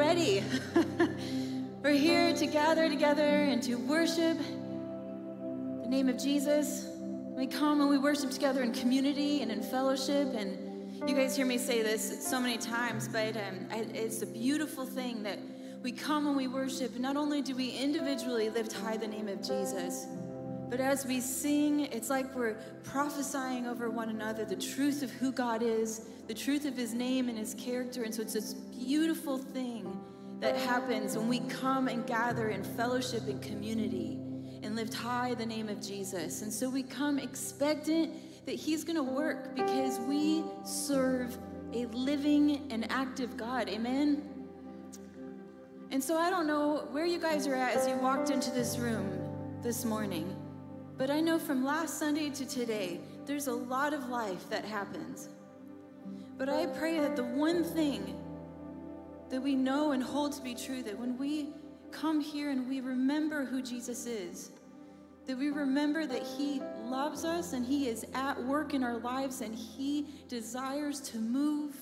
ready. We're here to gather together and to worship the name of Jesus. We come and we worship together in community and in fellowship. And you guys hear me say this so many times, but um, it's a beautiful thing that we come and we worship. Not only do we individually lift high the name of Jesus, but as we sing, it's like we're prophesying over one another the truth of who God is, the truth of his name and his character. And so it's this beautiful thing that happens when we come and gather in fellowship and community and lift high the name of Jesus. And so we come expectant that he's going to work because we serve a living and active God. Amen. And so I don't know where you guys are at as you walked into this room this morning, but I know from last Sunday to today, there's a lot of life that happens. But I pray that the one thing that we know and hold to be true that when we come here and we remember who Jesus is, that we remember that He loves us and He is at work in our lives and He desires to move,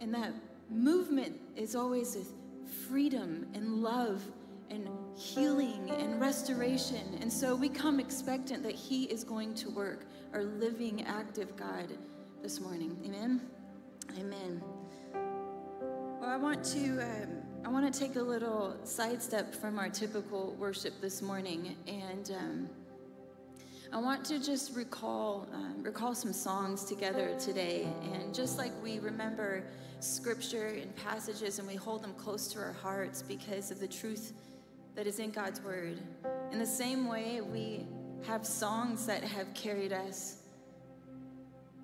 and that movement is always with freedom and love and healing and restoration. And so we come expectant that He is going to work, our living, active God, this morning. Amen. Amen. Well, I want to um, I want to take a little sidestep from our typical worship this morning, and um, I want to just recall um, recall some songs together today, and just like we remember scripture and passages, and we hold them close to our hearts because of the truth that is in God's word. In the same way, we have songs that have carried us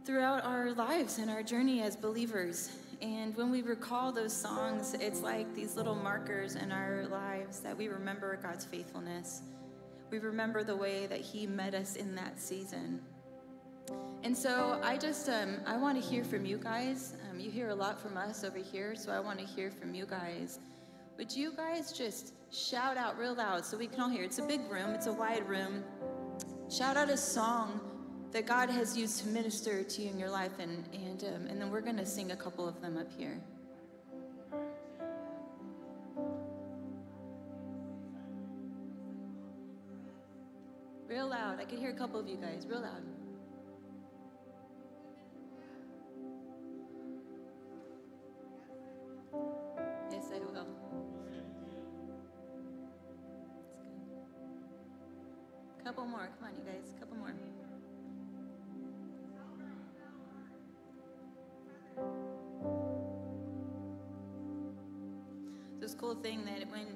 throughout our lives and our journey as believers. And when we recall those songs, it's like these little markers in our lives that we remember God's faithfulness. We remember the way that He met us in that season. And so I just um, I want to hear from you guys. Um, you hear a lot from us over here, so I want to hear from you guys. Would you guys just shout out real loud so we can all hear? It's a big room. It's a wide room. Shout out a song that God has used to minister to you in your life, and and um, and then we're gonna sing a couple of them up here. Real loud. I can hear a couple of you guys. Real loud. Couple more. Come on, you guys. A couple more. This cool thing that when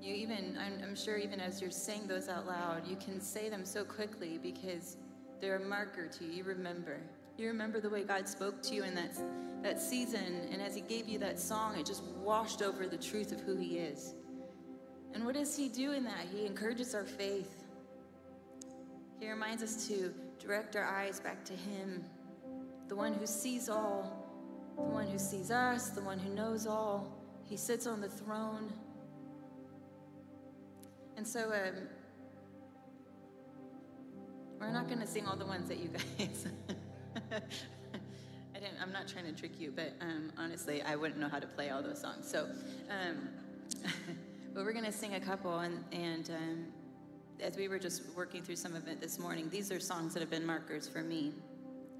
You even, I'm, I'm sure, even as you're saying those out loud, you can say them so quickly because they're a marker to you. You remember. You remember the way God spoke to you in that, that season, and as He gave you that song, it just washed over the truth of who He is. And what does He do in that? He encourages our faith. He reminds us to direct our eyes back to Him, the one who sees all, the one who sees us, the one who knows all. He sits on the throne. And so, um, we're not going to sing all the ones that you guys. I didn't. I'm not trying to trick you, but um, honestly, I wouldn't know how to play all those songs. So, um, but we're going to sing a couple, and and um, as we were just working through some of it this morning, these are songs that have been markers for me.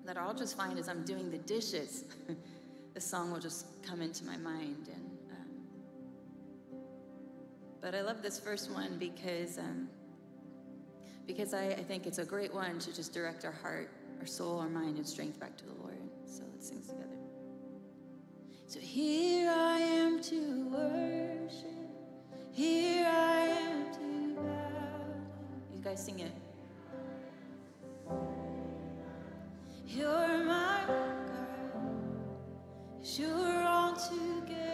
That I'll just find as I'm doing the dishes, the song will just come into my mind, and. Um, but I love this first one because um, because I, I think it's a great one to just direct our heart, our soul, our mind, and strength back to the Lord. So let's sing together. So here I am to worship. Here I am guys sing it. You're my God. You're altogether lovely.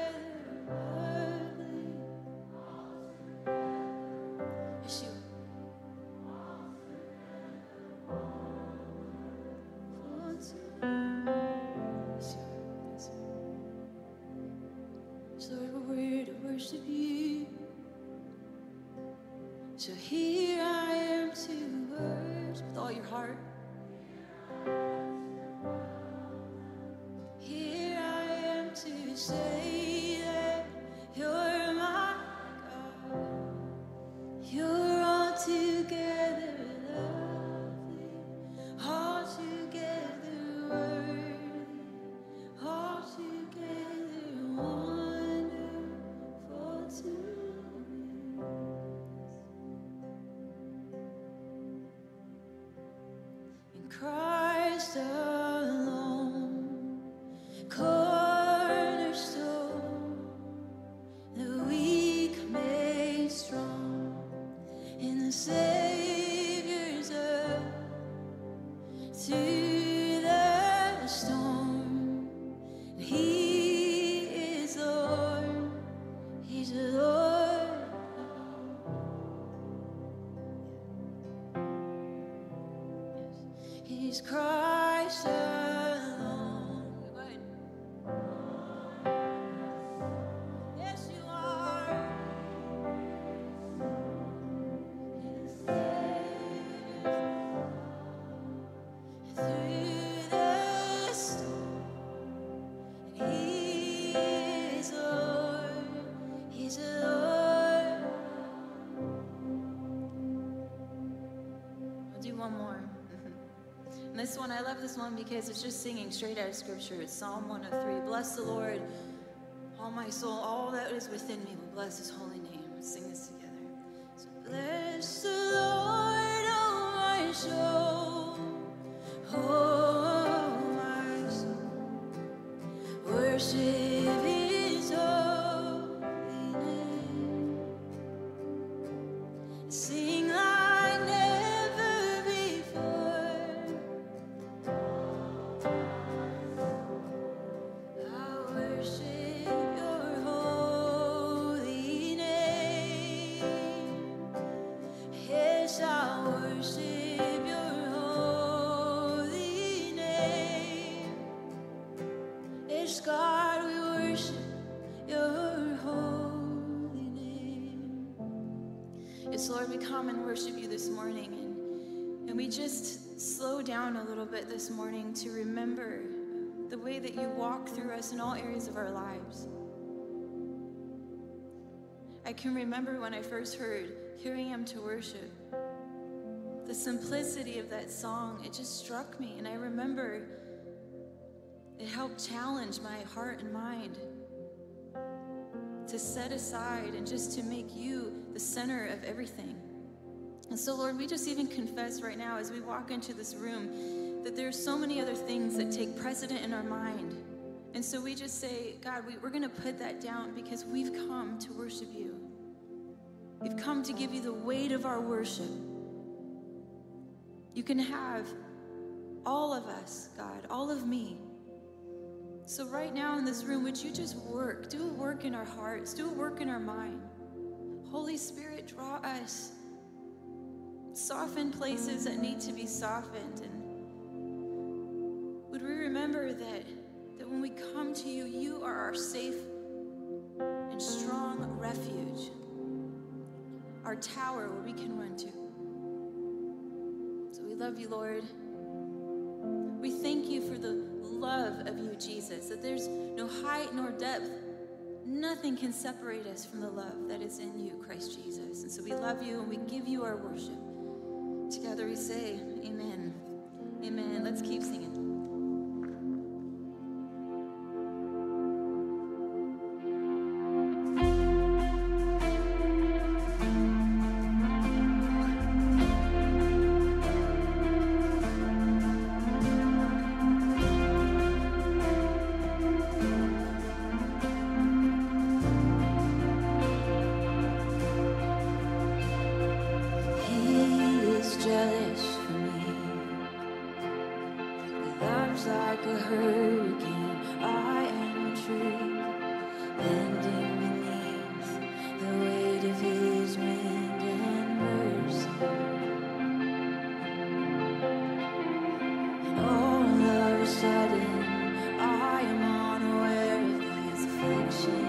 This one because it's just singing straight out of Scripture. It's Psalm 103. Bless the Lord, all my soul, all that is within me will bless His holy name. Come and worship you this morning, and, and we just slow down a little bit this morning to remember the way that you walk through us in all areas of our lives. I can remember when I first heard Here I Am to Worship, the simplicity of that song, it just struck me, and I remember it helped challenge my heart and mind to set aside and just to make you the center of everything. And so, Lord, we just even confess right now as we walk into this room that there's so many other things that take precedent in our mind. And so we just say, God, we, we're going to put that down because we've come to worship you. We've come to give you the weight of our worship. You can have all of us, God, all of me. So, right now in this room, would you just work? Do a work in our hearts, do a work in our mind. Holy Spirit, draw us. Soften places that need to be softened. And would we remember that, that when we come to you, you are our safe and strong refuge, our tower where we can run to. So we love you, Lord. We thank you for the love of you, Jesus, that there's no height nor depth. Nothing can separate us from the love that is in you, Christ Jesus. And so we love you and we give you our worship. Together we say, Amen. Amen. Let's keep singing. she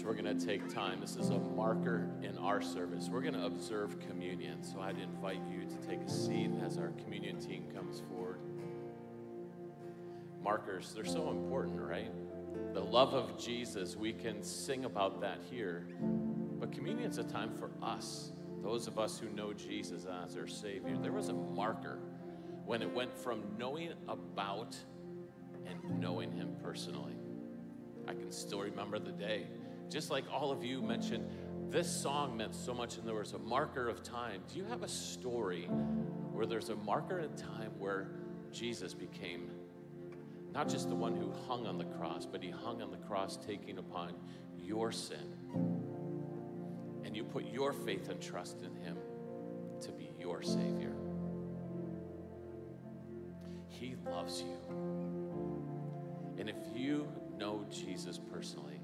Church, we're going to take time. This is a marker in our service. We're going to observe communion. So I'd invite you to take a seat as our communion team comes forward. Markers, they're so important, right? The love of Jesus, we can sing about that here. But communion's a time for us, those of us who know Jesus as our Savior. There was a marker when it went from knowing about and knowing Him personally. I can still remember the day. Just like all of you mentioned, this song meant so much, and there was a marker of time. Do you have a story where there's a marker in time where Jesus became not just the one who hung on the cross, but he hung on the cross taking upon your sin? And you put your faith and trust in him to be your Savior. He loves you. And if you know Jesus personally,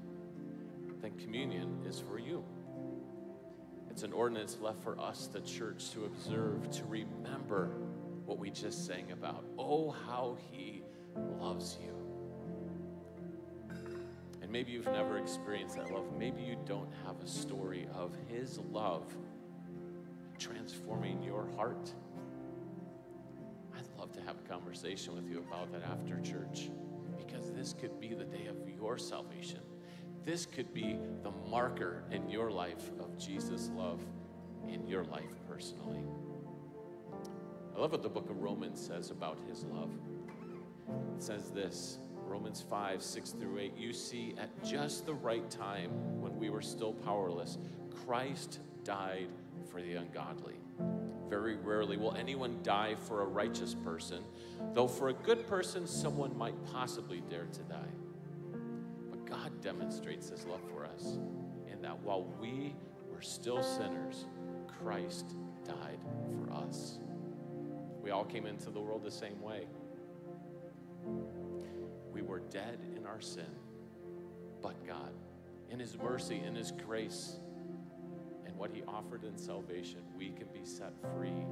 then communion is for you. It's an ordinance left for us, the church, to observe, to remember what we just sang about. Oh, how he loves you. And maybe you've never experienced that love. Maybe you don't have a story of his love transforming your heart. I'd love to have a conversation with you about that after church because this could be the day of your salvation. This could be the marker in your life of Jesus' love in your life personally. I love what the book of Romans says about his love. It says this Romans 5, 6 through 8. You see, at just the right time, when we were still powerless, Christ died for the ungodly. Very rarely will anyone die for a righteous person, though for a good person, someone might possibly dare to die. Demonstrates his love for us in that while we were still sinners, Christ died for us. We all came into the world the same way. We were dead in our sin, but God, in His mercy, in His grace, and what He offered in salvation, we can be set free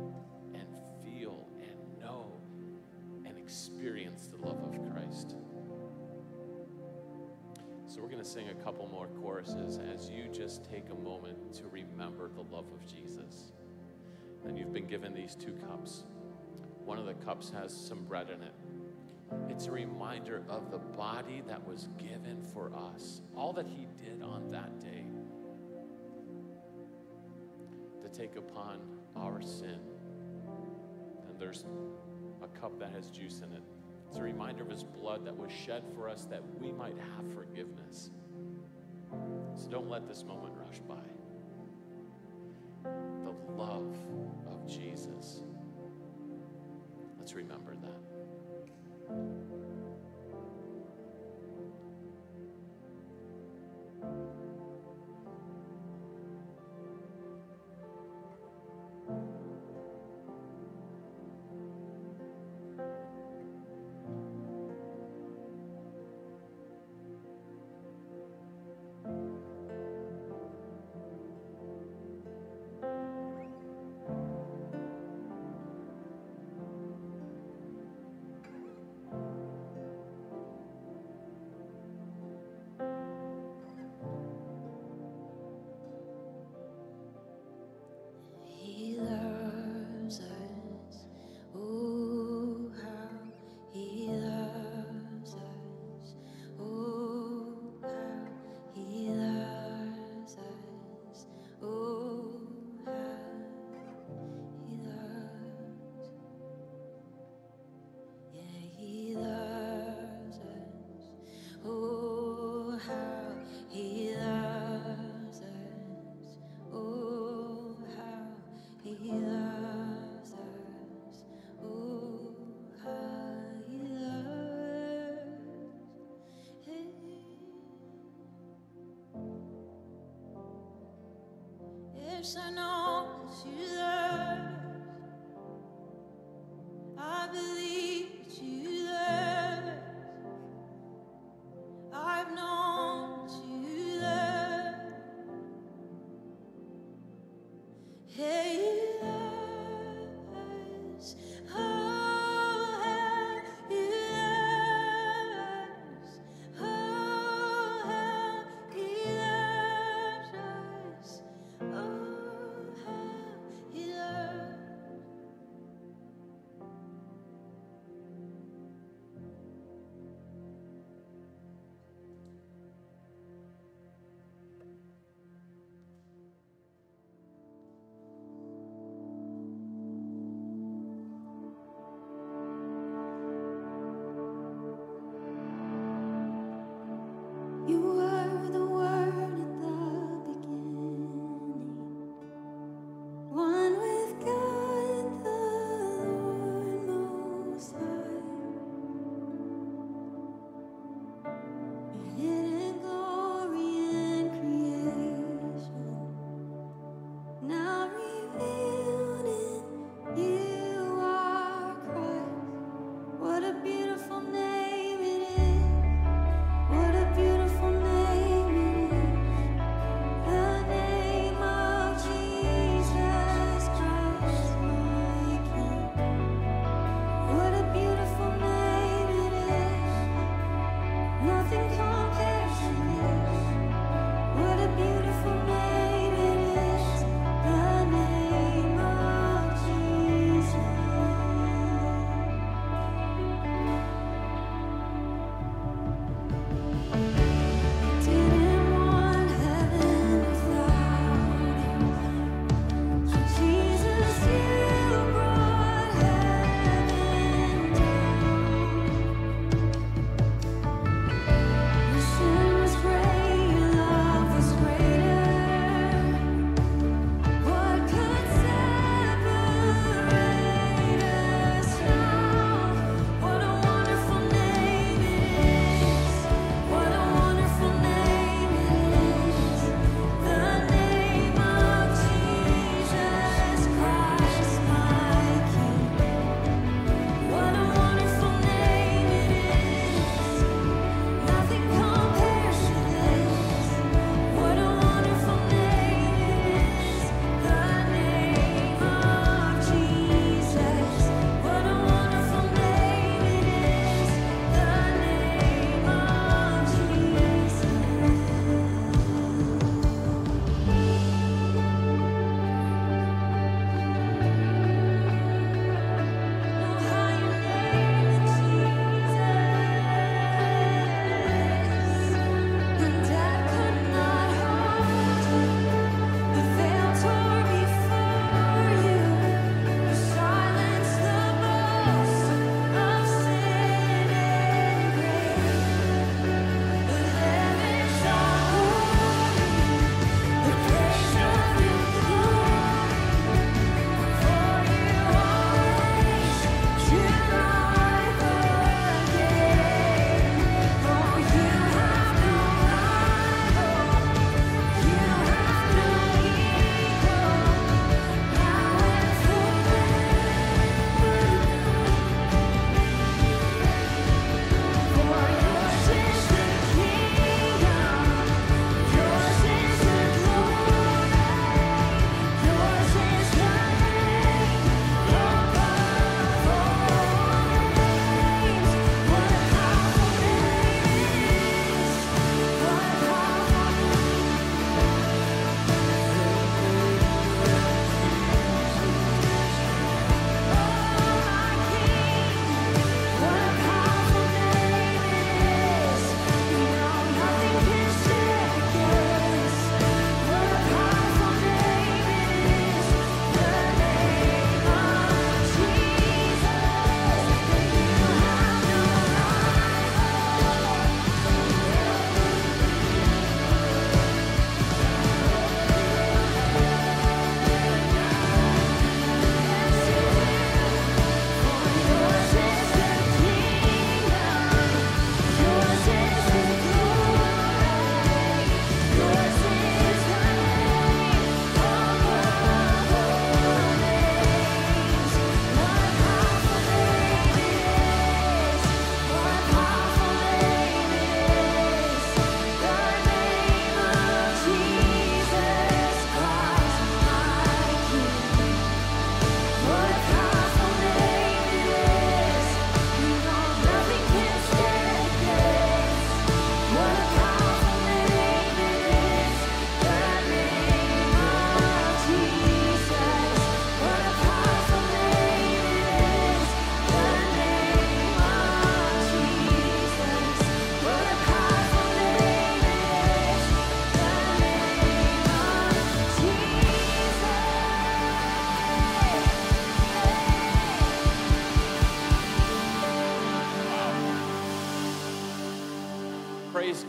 and feel and know and experience the love of Christ. So, we're going to sing a couple more choruses as you just take a moment to remember the love of Jesus. And you've been given these two cups. One of the cups has some bread in it. It's a reminder of the body that was given for us, all that He did on that day to take upon our sin. And there's a cup that has juice in it. It's a reminder of His blood that was shed for us that we might have forgiveness. So don't let this moment rush by. The love of Jesus. Let's remember that. Yes, I know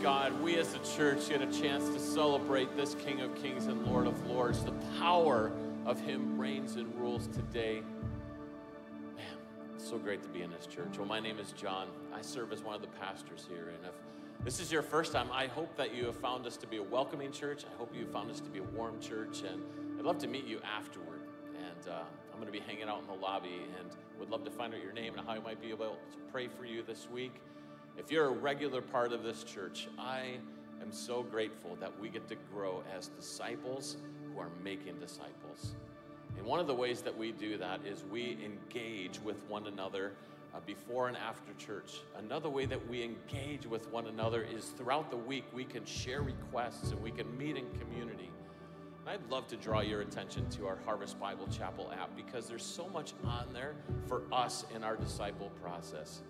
God, we as a church get a chance to celebrate this King of Kings and Lord of Lords. The power of Him reigns and rules today. Man, it's so great to be in this church. Well, my name is John. I serve as one of the pastors here. And if this is your first time, I hope that you have found us to be a welcoming church. I hope you found us to be a warm church. And I'd love to meet you afterward. And uh, I'm going to be hanging out in the lobby and would love to find out your name and how I might be able to pray for you this week. If you're a regular part of this church, I am so grateful that we get to grow as disciples who are making disciples. And one of the ways that we do that is we engage with one another uh, before and after church. Another way that we engage with one another is throughout the week we can share requests and we can meet in community. I'd love to draw your attention to our Harvest Bible Chapel app because there's so much on there for us in our disciple process.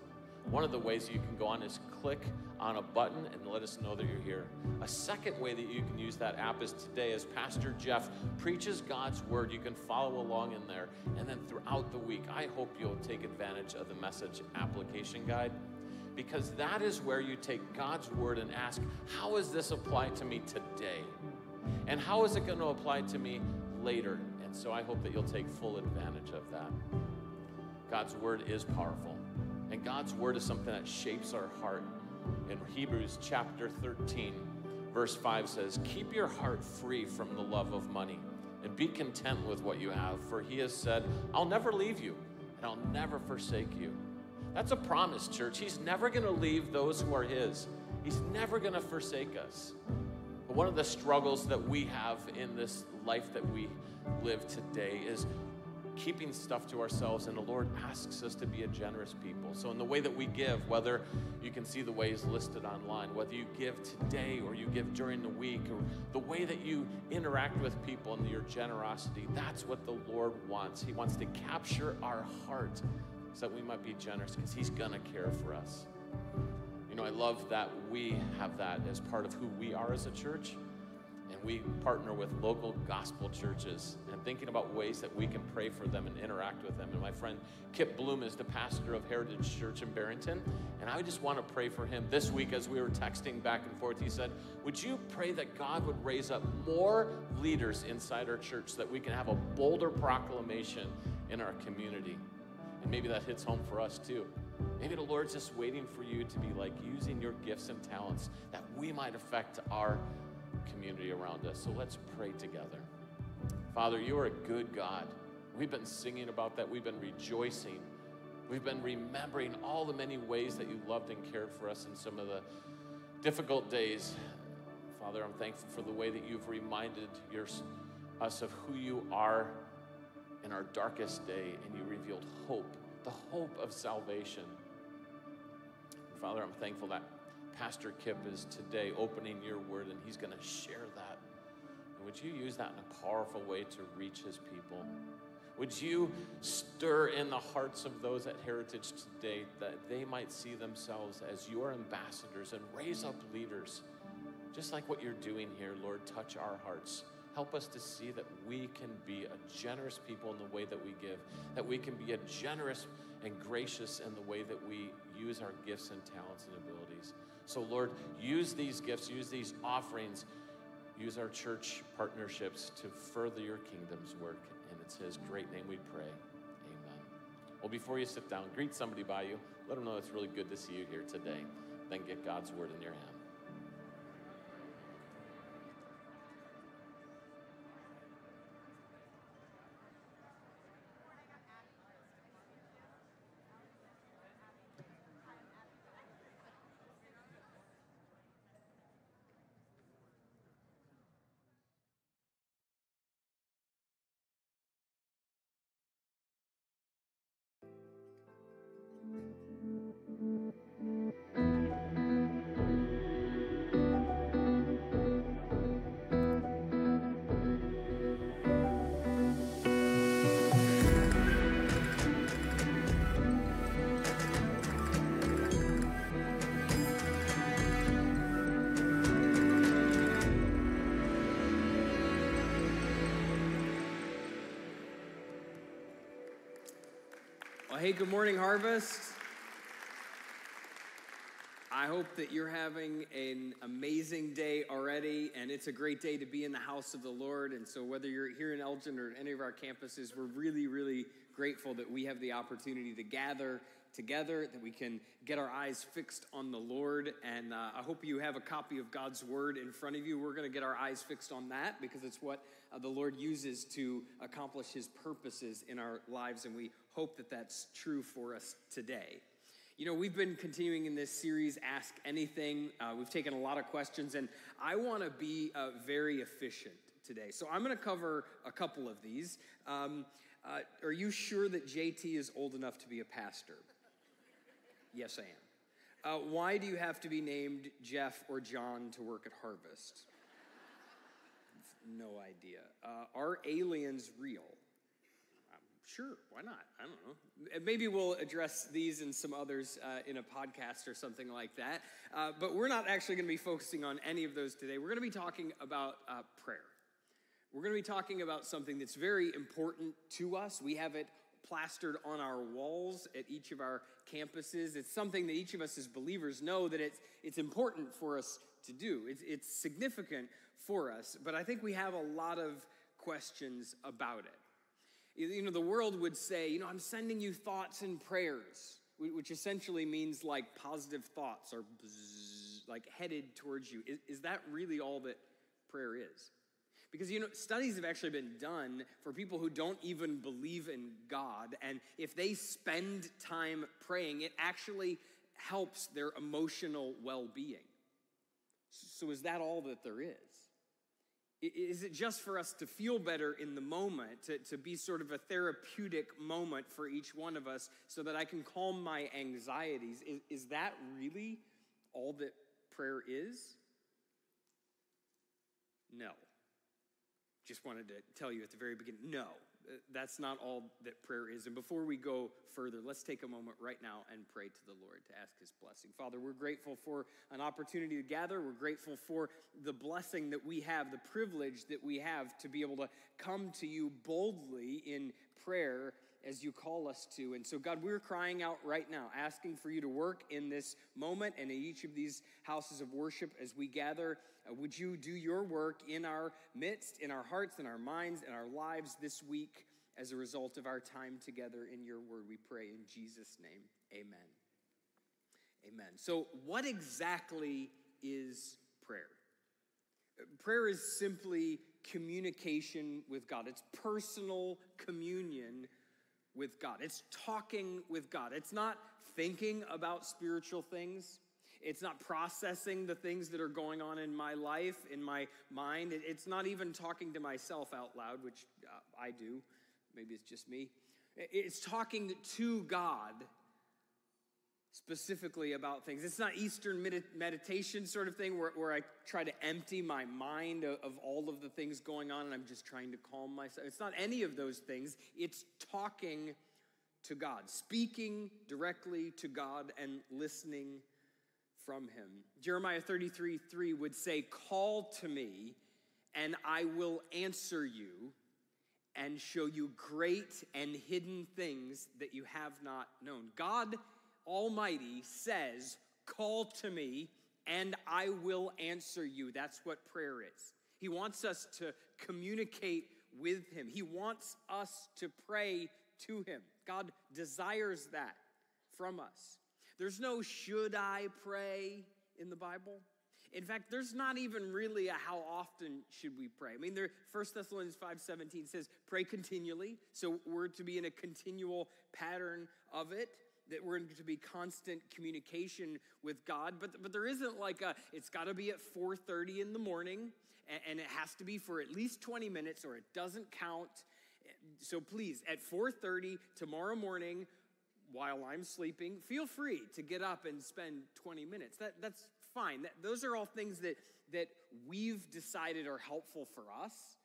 One of the ways you can go on is click on a button and let us know that you're here. A second way that you can use that app is today, as Pastor Jeff preaches God's word. You can follow along in there. And then throughout the week, I hope you'll take advantage of the message application guide because that is where you take God's word and ask, How is this applied to me today? And how is it going to apply to me later? And so I hope that you'll take full advantage of that. God's word is powerful. And God's word is something that shapes our heart. In Hebrews chapter 13, verse 5 says, Keep your heart free from the love of money and be content with what you have, for he has said, I'll never leave you and I'll never forsake you. That's a promise, church. He's never going to leave those who are his, he's never going to forsake us. But one of the struggles that we have in this life that we live today is keeping stuff to ourselves, and the Lord asks us to be a generous people. So, in the way that we give, whether you can see the ways listed online, whether you give today or you give during the week, or the way that you interact with people and your generosity, that's what the Lord wants. He wants to capture our heart so that we might be generous because He's going to care for us. You know, I love that we have that as part of who we are as a church and we partner with local gospel churches thinking about ways that we can pray for them and interact with them. And my friend Kip Bloom is the pastor of Heritage Church in Barrington, and I just want to pray for him. This week, as we were texting back and forth, he said, Would you pray that God would raise up more leaders inside our church so that we can have a bolder proclamation in our community? And maybe that hits home for us too. Maybe the Lord's just waiting for you to be like using your gifts and talents that we might affect our community around us. So let's pray together. Father, you are a good God. We've been singing about that. We've been rejoicing. We've been remembering all the many ways that you loved and cared for us in some of the difficult days. Father, I'm thankful for the way that you've reminded your, us of who you are in our darkest day, and you revealed hope, the hope of salvation. Father, I'm thankful that Pastor Kip is today opening your word and he's going to share that. And would you use that in a powerful way to reach his people? Would you stir in the hearts of those at Heritage today that they might see themselves as your ambassadors and raise up leaders? Just like what you're doing here, Lord, touch our hearts. Help us to see that we can be a generous people in the way that we give, that we can be a generous and gracious in the way that we use our gifts and talents and abilities. So, Lord, use these gifts, use these offerings, use our church partnerships to further your kingdom's work. And it's His great name we pray. Amen. Well, before you sit down, greet somebody by you. Let them know it's really good to see you here today. Then get God's word in your hand. Hey, good morning, Harvest. I hope that you're having an amazing day already, and it's a great day to be in the house of the Lord. And so, whether you're here in Elgin or at any of our campuses, we're really, really grateful that we have the opportunity to gather together, that we can get our eyes fixed on the Lord. And uh, I hope you have a copy of God's Word in front of you. We're going to get our eyes fixed on that because it's what uh, the Lord uses to accomplish His purposes in our lives, and we hope that that's true for us today. You know, we've been continuing in this series, Ask Anything. Uh, we've taken a lot of questions, and I want to be uh, very efficient today. So I'm going to cover a couple of these. Um, uh, are you sure that JT is old enough to be a pastor? Yes, I am. Uh, why do you have to be named Jeff or John to work at Harvest? No idea. Uh, are aliens real? Sure, why not? I don't know. Maybe we'll address these and some others uh, in a podcast or something like that. Uh, but we're not actually going to be focusing on any of those today. We're going to be talking about uh, prayer. We're going to be talking about something that's very important to us. We have it plastered on our walls at each of our campuses. It's something that each of us as believers know that it's, it's important for us to do. It's, it's significant for us, but I think we have a lot of questions about it. You know, the world would say, you know, I'm sending you thoughts and prayers, which essentially means like positive thoughts are like headed towards you. Is, is that really all that prayer is? Because, you know, studies have actually been done for people who don't even believe in God. And if they spend time praying, it actually helps their emotional well being. So, is that all that there is? Is it just for us to feel better in the moment, to, to be sort of a therapeutic moment for each one of us so that I can calm my anxieties? Is, is that really all that prayer is? No. Just wanted to tell you at the very beginning no, uh, that's not all that prayer is. And before we go further, let's take a moment right now and pray to the Lord to ask his blessing. Father, we're grateful for an opportunity to gather. We're grateful for the blessing that we have, the privilege that we have to be able to come to you boldly in prayer as you call us to. And so, God, we're crying out right now, asking for you to work in this moment and in each of these houses of worship as we gather. Uh, would you do your work in our midst, in our hearts, in our minds, in our lives this week as a result of our time together in your word? We pray in Jesus' name. Amen. Amen. So, what exactly is prayer? Prayer is simply communication with God. It's personal communion with God. It's talking with God. It's not thinking about spiritual things. It's not processing the things that are going on in my life, in my mind. It's not even talking to myself out loud, which uh, I do. Maybe it's just me. It's talking to God specifically about things. It's not Eastern meditation sort of thing where, where I try to empty my mind of, of, all of the things going on and I'm just trying to calm myself. It's not any of those things. It's talking to God, speaking directly to God and listening from Him. Jeremiah 33 3 would say, Call to me and I will answer you and show you great and hidden things that you have not known. God Almighty says, Call to me and I will answer you. That's what prayer is. He wants us to communicate with Him, He wants us to pray to Him. God desires that from us. There's no should I pray in the Bible. In fact, there's not even really a how often should we pray. I mean, there 1 Thessalonians 5:17 says, pray continually. So we're to be in a continual pattern of it that we're going to be constant communication with God, but, but there isn't like a, it's got to be at 4.30 in the morning, and, and it has to be for at least 20 minutes or it doesn't count. So please, at 4.30 tomorrow morning, while I'm sleeping, feel free to get up and spend 20 minutes. That, that's fine. That, those are all things that, that we've decided are helpful for us.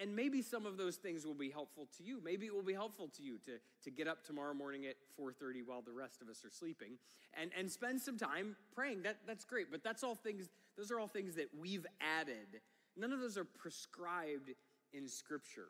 And maybe some of those things will be helpful to you. Maybe it will be helpful to you to, to get up tomorrow morning at 4:30 while the rest of us are sleeping and, and spend some time praying. That, that's great. But that's all things, those are all things that we've added. None of those are prescribed in Scripture.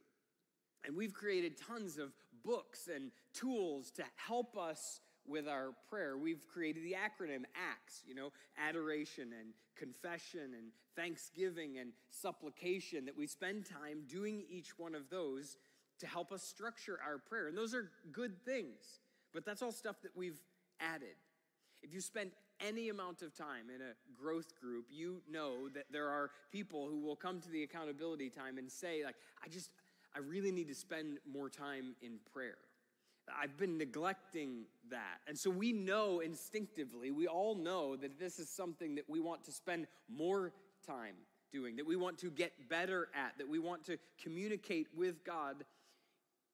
And we've created tons of books and tools to help us with our prayer. We've created the acronym ACTS, you know, adoration and confession and thanksgiving and supplication, that we spend time doing each one of those to help us structure our prayer. And those are good things, but that's all stuff that we've added. If you spend any amount of time in a growth group, you know that there are people who will come to the accountability time and say, like, I just, I really need to spend more time in prayer. I've been neglecting that. And so we know instinctively, we all know that this is something that we want to spend more time doing, that we want to get better at, that we want to communicate with God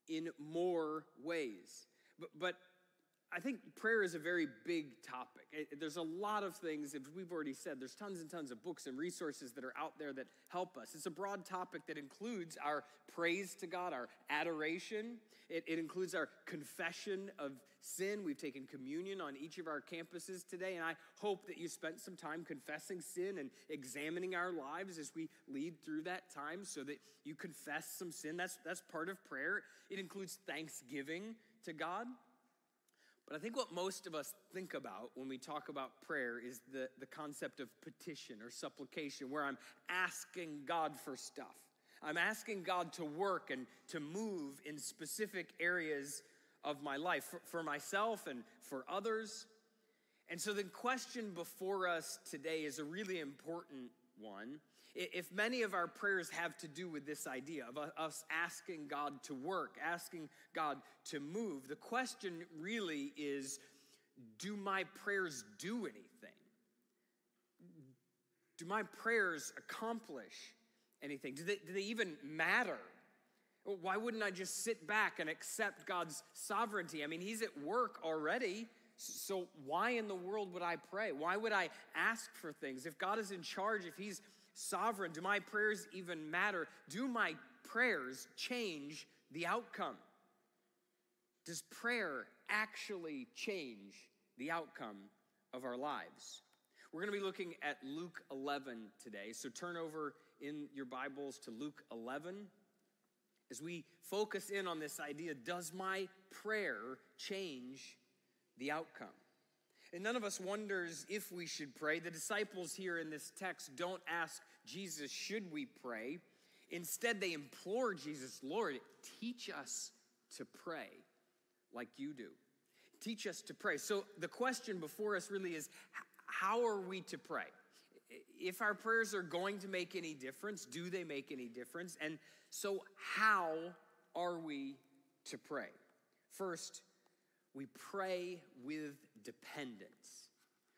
in more ways. But, but I think prayer is a very big topic. There's a lot of things, as we've already said, there's tons and tons of books and resources that are out there that help us. It's a broad topic that includes our praise to God, our adoration. It, it includes our confession of sin. We've taken communion on each of our campuses today, and I hope that you spent some time confessing sin and examining our lives as we lead through that time so that you confess some sin. That's, that's part of prayer. It includes thanksgiving to God. But I think what most of us think about when we talk about prayer is the, the concept of petition or supplication, where I'm asking God for stuff. I'm asking God to work and to move in specific areas of my life for, for myself and for others. And so the question before us today is a really important one. If many of our prayers have to do with this idea of us asking God to work, asking God to move, the question really is do my prayers do anything? Do my prayers accomplish anything? Do they, do they even matter? Why wouldn't I just sit back and accept God's sovereignty? I mean, He's at work already. So why in the world would I pray? Why would I ask for things? If God is in charge, if He's sovereign, do my prayers even matter? Do my prayers change the outcome? Does prayer actually change the outcome of our lives? We're going to be looking at Luke 11 today. So turn over in your Bibles to Luke 11 as we focus in on this idea does my prayer change the outcome? And none of us wonders if we should pray. The disciples here in this text don't ask Jesus, should we pray? Instead, they implore Jesus, Lord, teach us to pray like you do. Teach us to pray. So the question before us really is how are we to pray? If our prayers are going to make any difference, do they make any difference? And so, how are we to pray? First, we pray with dependence.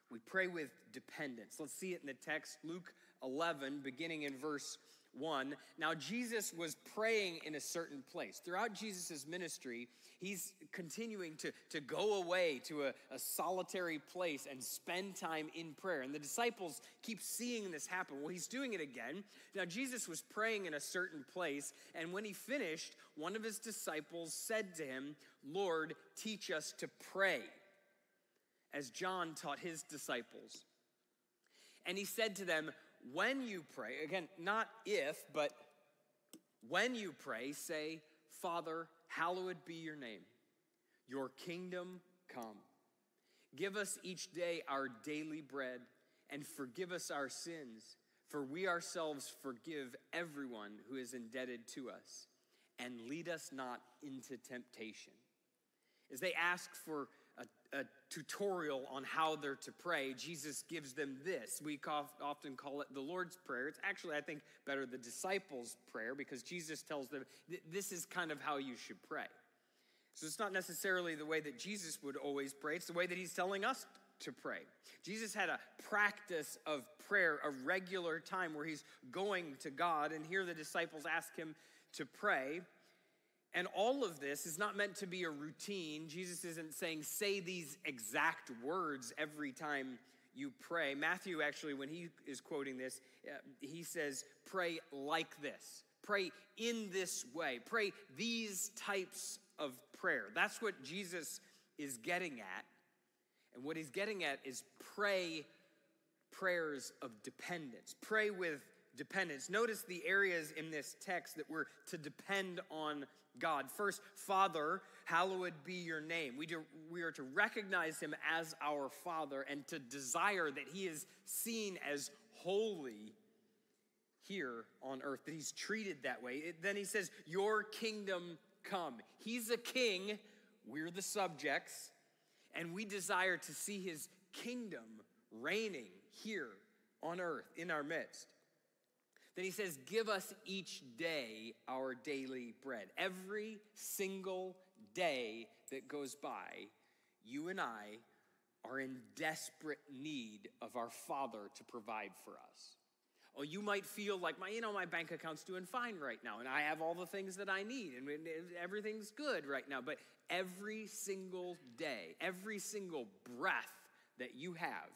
We pray with dependence. Let's see it in the text, Luke 11, beginning in verse 1. Now, Jesus was praying in a certain place. Throughout Jesus' ministry, he's continuing to, to go away to a, a solitary place and spend time in prayer. And the disciples keep seeing this happen. Well, he's doing it again. Now, Jesus was praying in a certain place, and when he finished, one of his disciples said to him, Lord, teach us to pray, as John taught his disciples. And he said to them, When you pray, again, not if, but when you pray, say, Father, hallowed be your name, your kingdom come. Give us each day our daily bread and forgive us our sins, for we ourselves forgive everyone who is indebted to us. And lead us not into temptation. As they ask for a, tutorial on how they're to pray, Jesus gives them this. We often call it the Lord's Prayer. It's actually, I think, better the disciples' prayer because Jesus tells them this is kind of how you should pray. So it's not necessarily the way that Jesus would always pray, it's the way that he's telling us to pray. Jesus had a practice of prayer, a regular time where he's going to God, and here the disciples ask him to pray. And all of this is not meant to be a routine. Jesus isn't saying, say these exact words every time you pray. Matthew, actually, when he is quoting this, uh, he says, pray like this. Pray in this way. Pray these types of prayer. That's what Jesus is getting at. And what he's getting at is pray prayers of dependence. Pray with dependence. Notice the areas in this text that we're to depend on God. First, Father, hallowed be your name. We, do, we are to recognize him as our Father and to desire that he is seen as holy here on earth, that he's treated that way. It- then he says, Your kingdom come. He's a king, we're the subjects, and we desire to see his kingdom reigning here on earth in our midst. Then he says, Give us each day our daily bread. Every single day that goes by, you and I are in desperate need of our Father to provide for us. Oh, you might feel like my, you know, my bank account's doing fine right now, and I have all the things that I need, and everything's good right now. But every single day, every single breath that you have,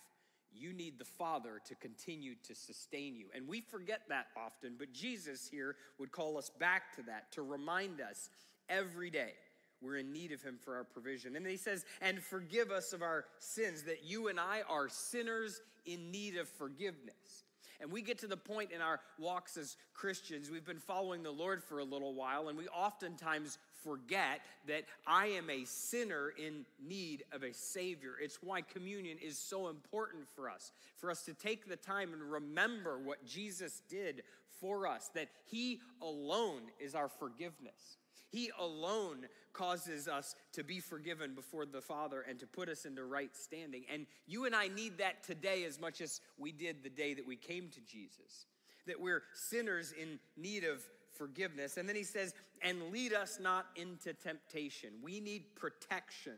you need the Father to continue to sustain you. And we forget that often, but Jesus here would call us back to that, to remind us every day we're in need of Him for our provision. And He says, and forgive us of our sins, that you and I are sinners in need of forgiveness. And we get to the point in our walks as Christians, we've been following the Lord for a little while, and we oftentimes forget that I am a sinner in need of a Savior. It's why communion is so important for us, for us to take the time and remember what Jesus did for us, that He alone is our forgiveness. He alone causes us to be forgiven before the Father and to put us into right standing. And you and I need that today as much as we did the day that we came to Jesus. That we're sinners in need of forgiveness. And then he says, and lead us not into temptation. We need protection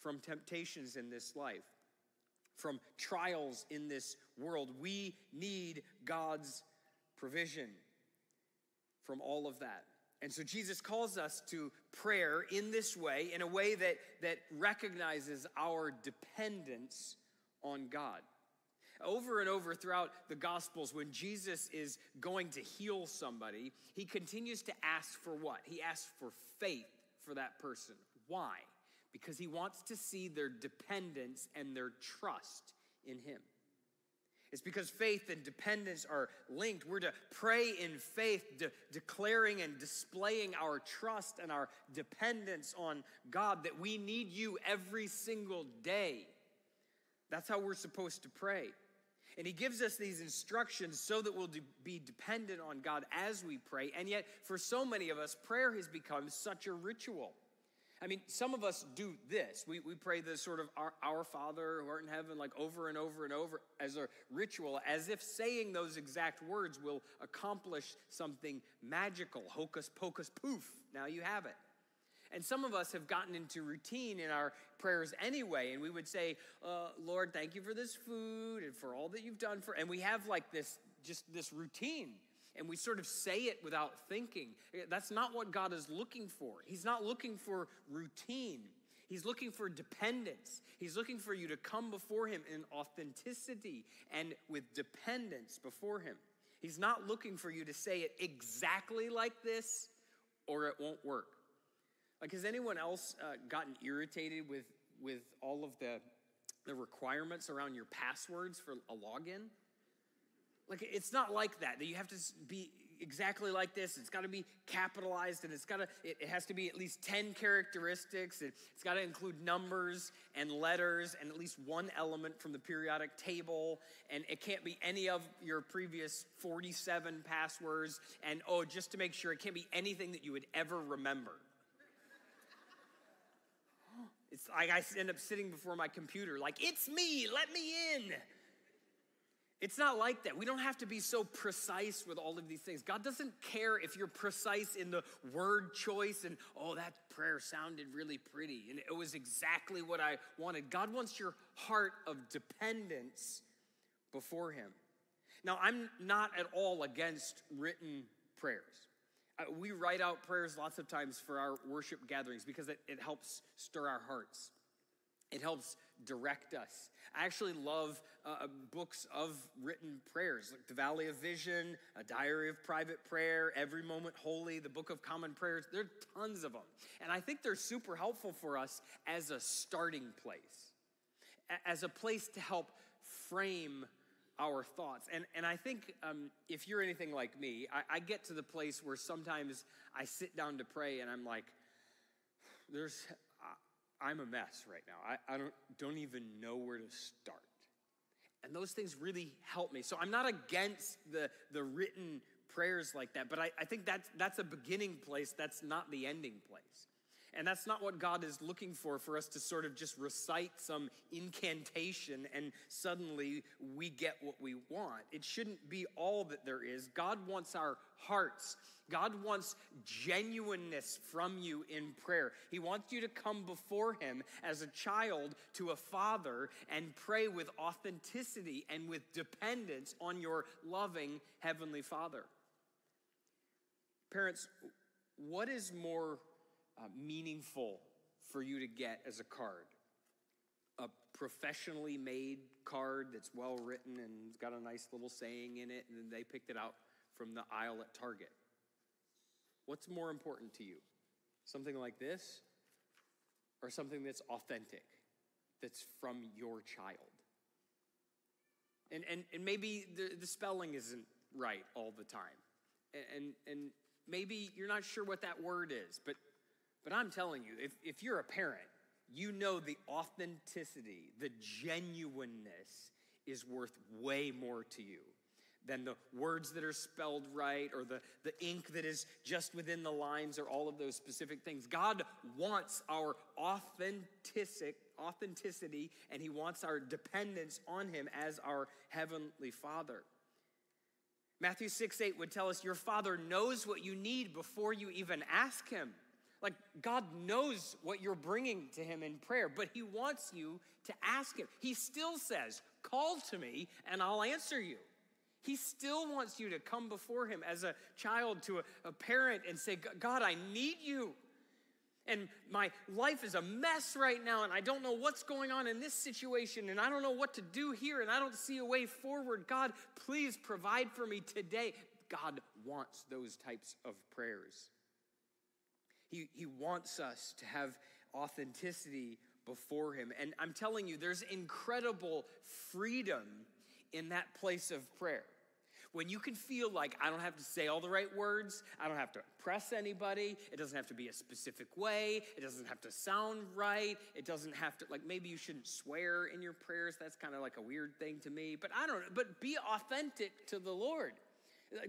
from temptations in this life, from trials in this world. We need God's provision from all of that. And so Jesus calls us to prayer in this way, in a way that, that recognizes our dependence on God. Over and over throughout the Gospels, when Jesus is going to heal somebody, he continues to ask for what? He asks for faith for that person. Why? Because he wants to see their dependence and their trust in him. It's because faith and dependence are linked. We're to pray in faith, de- declaring and displaying our trust and our dependence on God, that we need you every single day. That's how we're supposed to pray. And he gives us these instructions so that we'll be dependent on God as we pray. And yet, for so many of us, prayer has become such a ritual. I mean, some of us do this. We, we pray the sort of our, our Father who art in heaven, like over and over and over as a ritual, as if saying those exact words will accomplish something magical. Hocus pocus poof, now you have it. And some of us have gotten into routine in our prayers anyway, and we would say, uh, Lord, thank you for this food and for all that you've done for, and we have like this, just this routine and we sort of say it without thinking. That's not what God is looking for. He's not looking for routine. He's looking for dependence. He's looking for you to come before Him in authenticity and with dependence before Him. He's not looking for you to say it exactly like this or it won't work. Like, has anyone else uh, gotten irritated with, with all of the, the requirements around your passwords for a login? Like it's not like that. That you have to be exactly like this. It's got to be capitalized, and it's got to. It, it has to be at least ten characteristics. It, it's got to include numbers and letters, and at least one element from the periodic table. And it can't be any of your previous forty-seven passwords. And oh, just to make sure, it can't be anything that you would ever remember. It's like I end up sitting before my computer, like, it's me, let me in. It's not like that. We don't have to be so precise with all of these things. God doesn't care if you're precise in the word choice and, oh, that prayer sounded really pretty and it was exactly what I wanted. God wants your heart of dependence before Him. Now, I'm not at all against written prayers. Uh, we write out prayers lots of times for our worship gatherings because it, it helps stir our hearts. It helps direct us. I actually love uh, books of written prayers, like the Valley of Vision, a Diary of Private Prayer, Every Moment Holy, the Book of Common Prayers. There are tons of them. And I think they're super helpful for us as a starting place, as a place to help frame our thoughts. And, and I think um, if you're anything like me, I, I get to the place where sometimes I sit down to pray and I'm like, there's, I, I'm a mess right now. I, I don't, don't even know where to start. And those things really help me. So I'm not against the, the written prayers like that, but I, I think that's, that's a beginning place, that's not the ending place. And that's not what God is looking for, for us to sort of just recite some incantation and suddenly we get what we want. It shouldn't be all that there is. God wants our hearts. God wants genuineness from you in prayer. He wants you to come before Him as a child to a father and pray with authenticity and with dependence on your loving Heavenly Father. Parents, what is more uh, meaningful for you to get as a card? A professionally made card that's well written and it's got a nice little saying in it, and they picked it out from the aisle at Target. What's more important to you? Something like this or something that's authentic, that's from your child? And, and, and maybe the, the spelling isn't right all the time. And, and maybe you're not sure what that word is, but, but I'm telling you, if, if you're a parent, you know the authenticity, the genuineness is worth way more to you than the words that are spelled right or the, the ink that is just within the lines or all of those specific things. God wants our authentic, authenticity and He wants our dependence on Him as our Heavenly Father. Matthew 6 8 would tell us, Your Father knows what you need before you even ask Him. Like, God knows what you're bringing to Him in prayer, but He wants you to ask Him. He still says, Call to me and I'll answer you. He still wants you to come before Him as a child to a, a parent and say, God, I need you. And my life is a mess right now, and I don't know what's going on in this situation, and I don't know what to do here, and I don't see a way forward. God, please provide for me today. God wants those types of prayers. He, he wants us to have authenticity before Him. And I'm telling you, there's incredible freedom in that place of prayer. When you can feel like I don't have to say all the right words, I don't have to impress anybody, it doesn't have to be a specific way, it doesn't have to sound right, it doesn't have to, like maybe you shouldn't swear in your prayers. That's kind of like a weird thing to me, but I don't know, but be authentic to the Lord.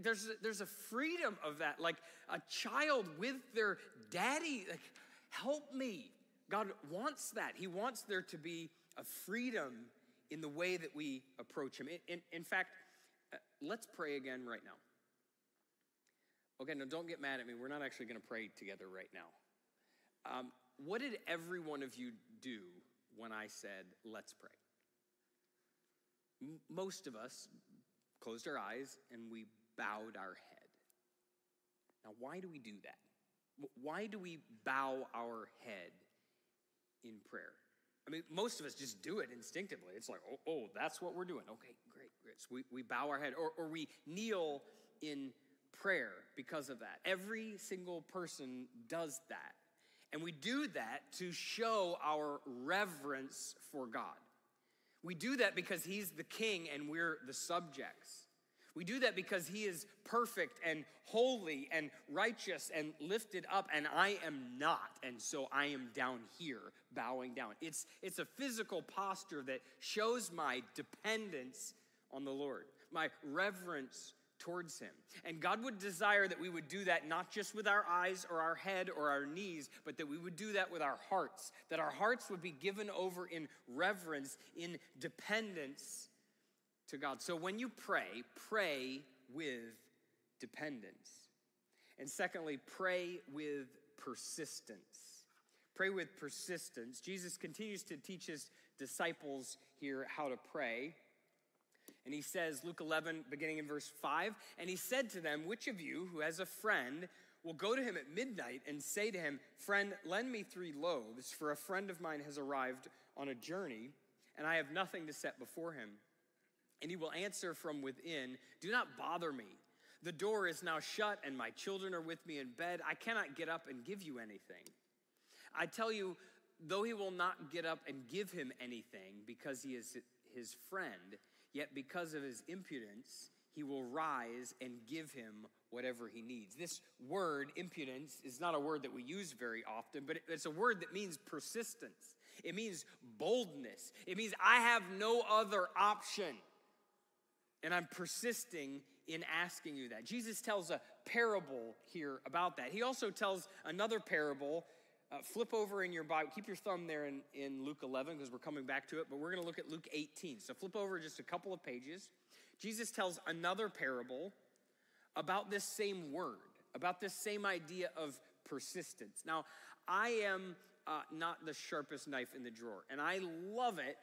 There's a, there's a freedom of that, like a child with their daddy, like, help me. God wants that. He wants there to be a freedom in the way that we approach Him. In, in, in fact, uh, let's pray again right now. Okay, now don't get mad at me. We're not actually going to pray together right now. Um, what did every one of you do when I said, let's pray? Most of us closed our eyes and we bowed our head. Now, why do we do that? Why do we bow our head in prayer? I mean, most of us just do it instinctively. It's like, oh, oh that's what we're doing. Okay, great, great. So we, we bow our head or, or we kneel in prayer because of that. Every single person does that. And we do that to show our reverence for God. We do that because He's the king and we're the subjects. We do that because He is perfect and holy and righteous and lifted up, and I am not. And so I am down here, bowing down. It's, it's a physical posture that shows my dependence on the Lord, my reverence towards Him. And God would desire that we would do that not just with our eyes or our head or our knees, but that we would do that with our hearts, that our hearts would be given over in reverence, in dependence to God. So when you pray, pray with dependence. And secondly, pray with persistence. Pray with persistence. Jesus continues to teach his disciples here how to pray. And he says, Luke 11, beginning in verse 5, and he said to them, Which of you who has a friend will go to him at midnight and say to him, Friend, lend me three loaves, for a friend of mine has arrived on a journey, and I have nothing to set before him? And he will answer from within, Do not bother me. The door is now shut, and my children are with me in bed. I cannot get up and give you anything. I tell you, though he will not get up and give him anything because he is his friend, Yet because of his impudence, he will rise and give him whatever he needs. This word, impudence, is not a word that we use very often, but it's a word that means persistence. It means boldness. It means I have no other option. And I'm persisting in asking you that. Jesus tells a parable here about that. He also tells another parable. Uh, flip over in your Bible, keep your thumb there in, in Luke 11 because we're coming back to it, but we're going to look at Luke 18. So flip over just a couple of pages. Jesus tells another parable about this same word, about this same idea of persistence. Now, I am uh, not the sharpest knife in the drawer, and I love it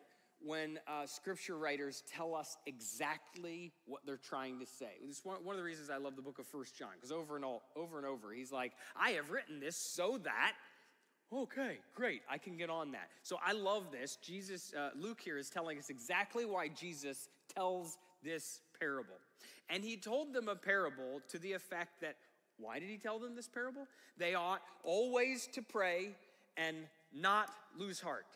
when uh, scripture writers tell us exactly what they're trying to say. This one, one of the reasons I love the book of First John, because over and all, over and over, he's like, "I have written this so that." Okay, great. I can get on that. So I love this. Jesus, uh, Luke here is telling us exactly why Jesus tells this parable. And he told them a parable to the effect that why did he tell them this parable? They ought always to pray and not lose heart.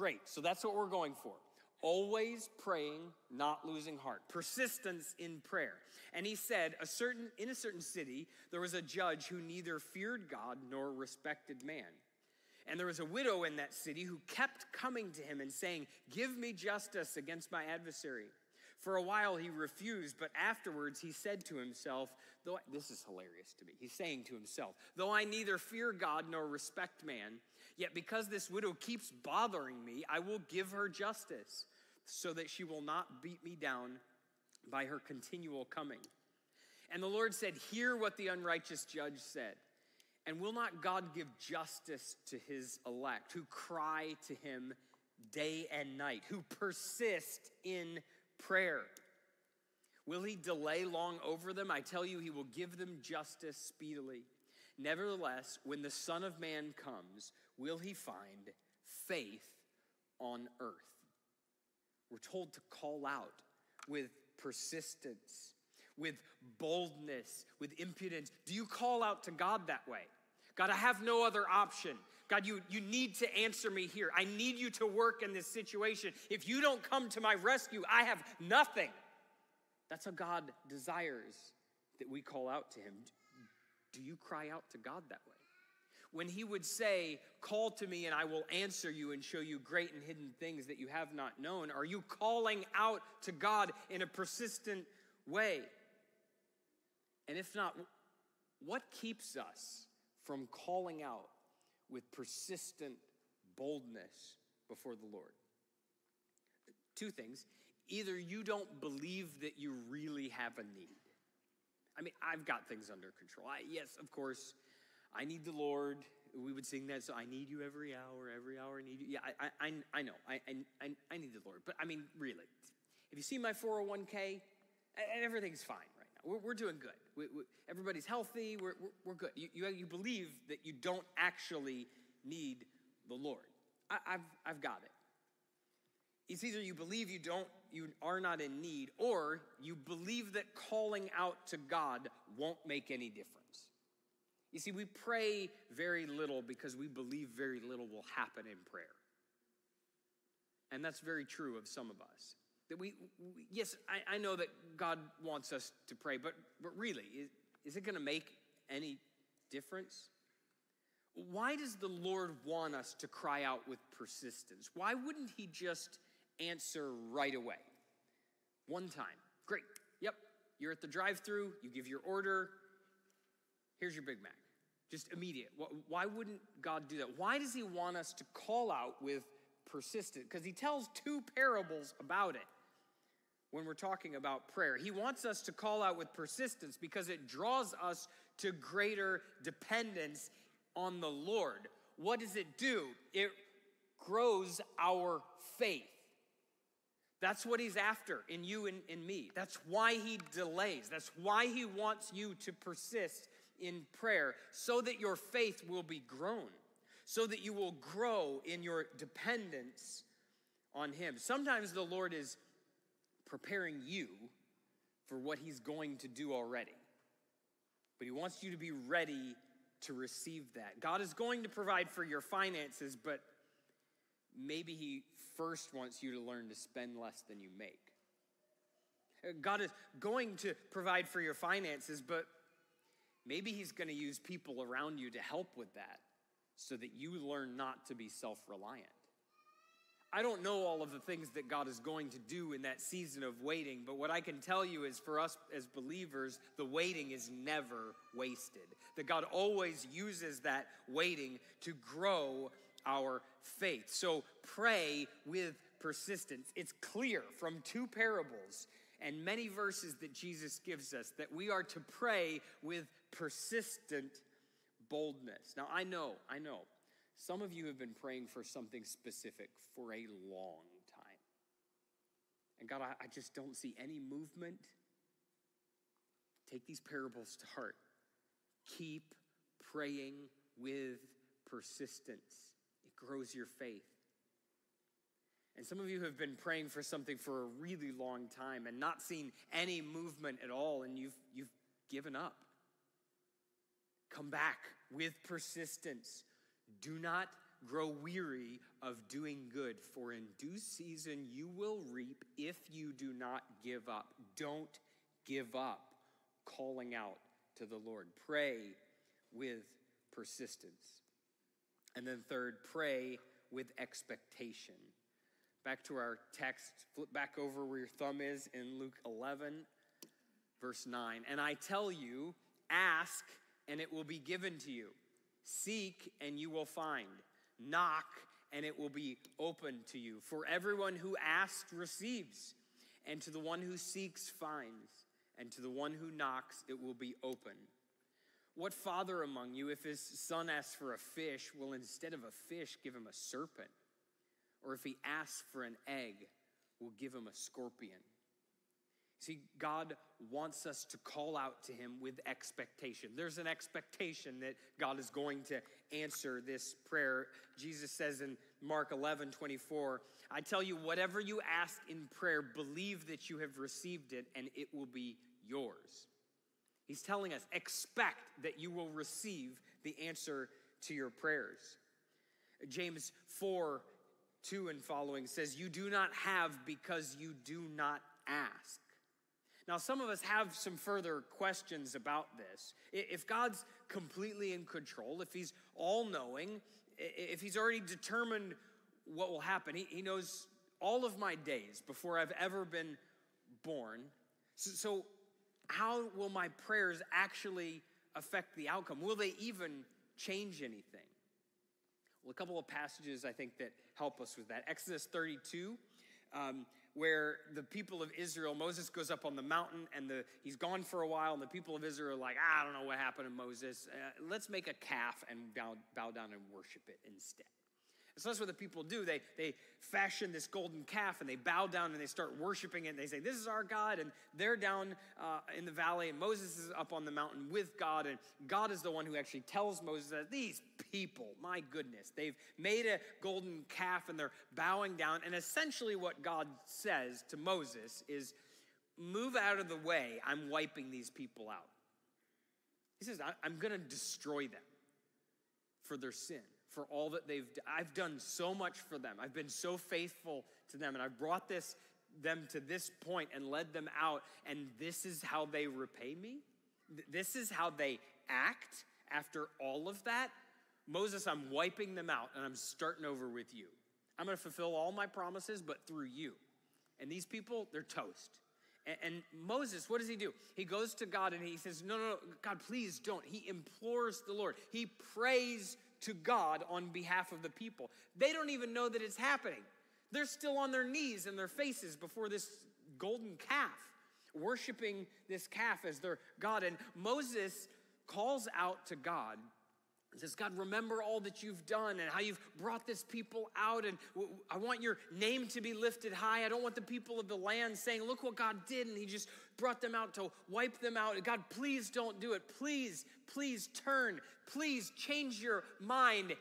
Great. So that's what we're going for. Always praying, not losing heart. Persistence in prayer. And he said, a certain in a certain city there was a judge who neither feared God nor respected man. And there was a widow in that city who kept coming to him and saying, Give me justice against my adversary. For a while he refused, but afterwards he said to himself, though I, this is hilarious to me. He's saying to himself, though I neither fear God nor respect man, yet because this widow keeps bothering me, I will give her justice, so that she will not beat me down by her continual coming. And the Lord said, Hear what the unrighteous judge said. And will not God give justice to his elect who cry to him day and night, who persist in prayer? Will he delay long over them? I tell you, he will give them justice speedily. Nevertheless, when the Son of Man comes, will he find faith on earth? We're told to call out with persistence, with boldness, with impudence. Do you call out to God that way? God, I have no other option. God, you, you need to answer me here. I need you to work in this situation. If you don't come to my rescue, I have nothing. That's how God desires that we call out to him. Do you cry out to God that way? When he would say, Call to me and I will answer you and show you great and hidden things that you have not known, are you calling out to God in a persistent way? And if not, what keeps us from calling out with persistent boldness before the Lord? Two things. Either you don't believe that you really have a need. I mean, I've got things under control. I, yes, of course, I need the Lord. We would sing that, so I need you every hour, every hour I need you. Yeah, I, I, I know, I, I, I need the Lord. But I mean, really, if you see my 401k, everything's fine right now. We're, we're doing good. We, we, everybody's healthy. We're, we're, we're good. You, you, you believe that you don't actually need the Lord. I, I've, I've got it. It's either you believe you don't, you are not in need, or you believe that calling out to God won't make any difference. You see, we pray very little because we believe very little will happen in prayer. And that's very true of some of us. That we, we yes, I, I know that God wants us to pray, but, but really, is, is it going to make any difference? Why does the Lord want us to cry out with persistence? Why wouldn't He just answer right away? One time. Great. Yep. You're at the drive through, you give your order. Here's your Big Mac. Just immediate. Why wouldn't God do that? Why does He want us to call out with persistence? Because He tells two parables about it when we're talking about prayer. He wants us to call out with persistence because it draws us to greater dependence on the Lord. What does it do? It grows our faith. That's what he's after in you and in me. That's why he delays. That's why he wants you to persist in prayer so that your faith will be grown, so that you will grow in your dependence on him. Sometimes the Lord is preparing you for what he's going to do already. But he wants you to be ready to receive that. God is going to provide for your finances, but maybe he first wants you to learn to spend less than you make. God is going to provide for your finances, but maybe He's going to use people around you to help with that so that you learn not to be self reliant. I don't know all of the things that God is going to do in that season of waiting, but what I can tell you is for us as believers, the waiting is never wasted. That God always uses that waiting to grow our faith. So pray with persistence. It's clear from two parables and many verses that Jesus gives us that we are to pray with persistent boldness. Now, I know, I know, some of you have been praying for something specific for a long time. And God, I, I just don't see any movement. Take these parables to heart. Keep praying with persistence, it grows your faith. And some of you have been praying for something for a really long time and not seen any movement at all, and you've, you've given up. Come back with persistence. Do not grow weary of doing good, for in due season you will reap if you do not give up. Don't give up calling out to the Lord. Pray with persistence. And then, third, pray with expectation. Back to our text, flip back over where your thumb is in Luke 11, verse 9. And I tell you, ask and it will be given to you. Seek and you will find. Knock and it will be opened to you. For everyone who asks receives, and to the one who seeks finds, and to the one who knocks it will be open. What father among you, if his son asks for a fish, will instead of a fish give him a serpent? Or if he asks for an egg, will give him a scorpion? See, God wants us to call out to Him with expectation. There's an expectation that God is going to answer this prayer. Jesus says in Mark 11 24, I tell you, whatever you ask in prayer, believe that you have received it and it will be yours. He's telling us, expect that you will receive the answer to your prayers. James 4 2 and following says, You do not have because you do not ask. Now, some of us have some further questions about this. If God's completely in control, if He's all knowing, if He's already determined what will happen, He, knows all of my days before I've ever been born. So, so, how will my prayers actually affect the outcome? Will they even change anything? Well, a couple of passages I think that help us with that. Exodus 32. Um, where the people of Israel, Moses goes up on the mountain and the, he's gone for a while, and the people of Israel are like, I don't know what happened to Moses. Uh, let's make a calf and bow, bow down and worship it instead. So that's what the people do. They, they fashion this golden calf and they bow down and they start worshiping it. And they say, This is our God. And they're down uh, in the valley, and Moses is up on the mountain with God. And God is the one who actually tells Moses that these people, my goodness, they've made a golden calf and they're bowing down. And essentially, what God says to Moses is, Move out of the way. I'm wiping these people out. He says, I'm going to destroy them for their sin for all that they've done. I've done so much for them. I've been so faithful to them and I've brought this them to this point and led them out and this is how they repay me? This is how they act after all of that? Moses, I'm wiping them out and I'm starting over with you. I'm going to fulfill all my promises but through you. And these people, they're toast. And, Moses, what does he do? He goes to God and he says, No, no, no, God, please don't. He implores the Lord. He prays to God on behalf of the people. They don't even know that it's happening. They're still on their knees and their faces before this golden calf, worshiping this calf as their God. And Moses calls out to God and says, God, remember all that you've done and how you've brought this people out. And I want your name to be lifted high. I don't want the people of the land saying, Look what God did. And he just brought them out to wipe them out. God, please don't do it. Please, please turn. Please change your mind.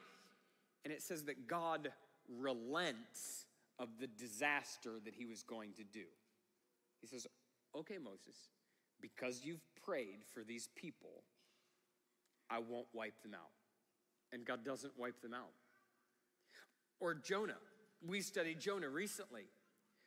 And it says that God relents of the disaster that he was going to do. He says, Okay, Moses, because you've prayed for these people, I won't wipe them out and God doesn't wipe them out. Or Jonah. We studied Jonah recently.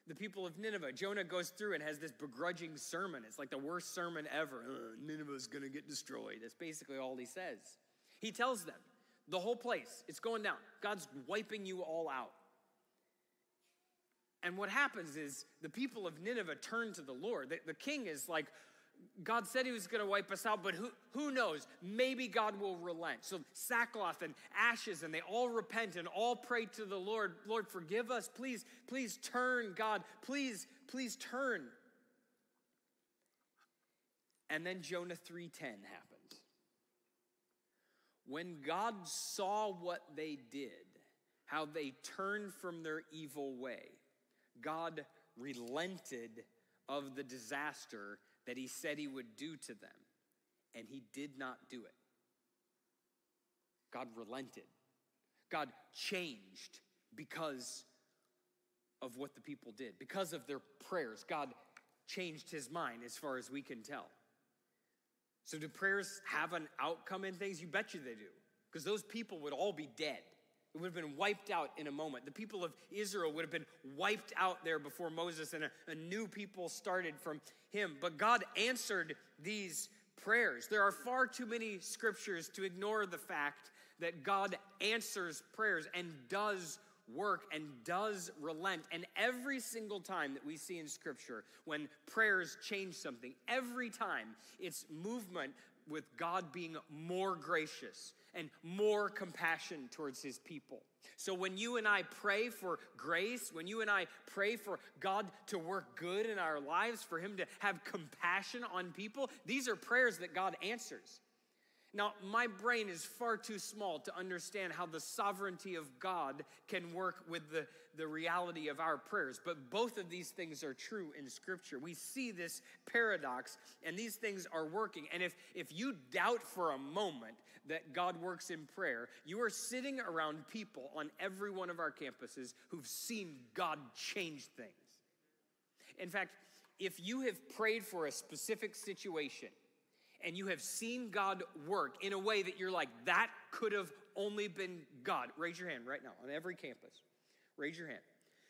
The people of Nineveh, Jonah goes through and has this begrudging sermon. It's like the worst sermon ever. "Uh, Nineveh's gonna get destroyed. That's basically all he says. He tells them, the whole place, it's going down. God's wiping you all out. And what happens is the people of Nineveh turn to the Lord. The, the king is like, God said he was going to wipe us out, but who, who knows? Maybe God will relent. So sackcloth and ashes, and they all repent and all pray to the Lord. Lord, forgive us. Please, please turn, God. Please, please turn. And then Jonah 3:10 happens. When God saw what they did, how they turned from their evil way, God relented of the disaster that he said he would do to them, and he did not do it. God relented. God changed because of what the people did, because of their prayers. God changed his mind as far as we can tell. So, do prayers have an outcome in things? You bet you they do, because those people would all be dead. It would have been wiped out in a moment. The people of Israel would have been wiped out there before Moses, and a, a new people started from him. But God answered these prayers. There are far too many scriptures to ignore the fact that God answers prayers and does work and does relent. And every single time that we see in scripture when prayers change something, every time it's movement with God being more gracious and more compassion towards his people. So when you and I pray for grace, when you and I pray for God to work good in our lives, for him to have compassion on people, these are prayers that God answers. Now, my brain is far too small to understand how the sovereignty of God can work with the, the reality of our prayers, but both of these things are true in Scripture. We see this paradox, and these things are working. And if, if you doubt for a moment that God works in prayer, you are sitting around people on every one of our campuses who've seen God change things. In fact, if you have prayed for a specific situation, and you have seen God work in a way that you're like, that could have only been God. Raise your hand right now on every campus. Raise your hand.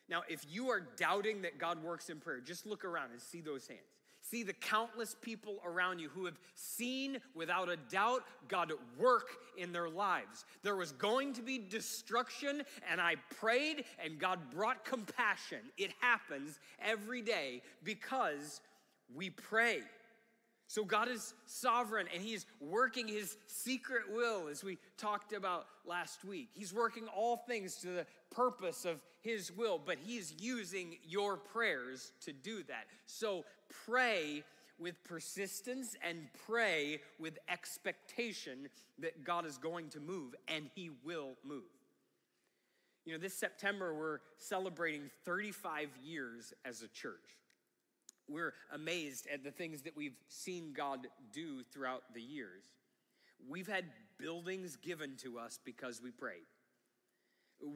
Now, if you are doubting that God works in prayer, just look around and see those hands. See the countless people around you who have seen without a doubt God work in their lives. There was going to be destruction, and I prayed, and God brought compassion. It happens every day because we pray. So God is sovereign and He's working His secret will, as we talked about last week. He's working all things to the purpose of His will, but He's using your prayers to do that. So pray with persistence and pray with expectation that God is going to move and He will move. You know, this September, we're celebrating 35 years as a church we're amazed at the things that we've seen God do throughout the years. We've had buildings given to us because we prayed.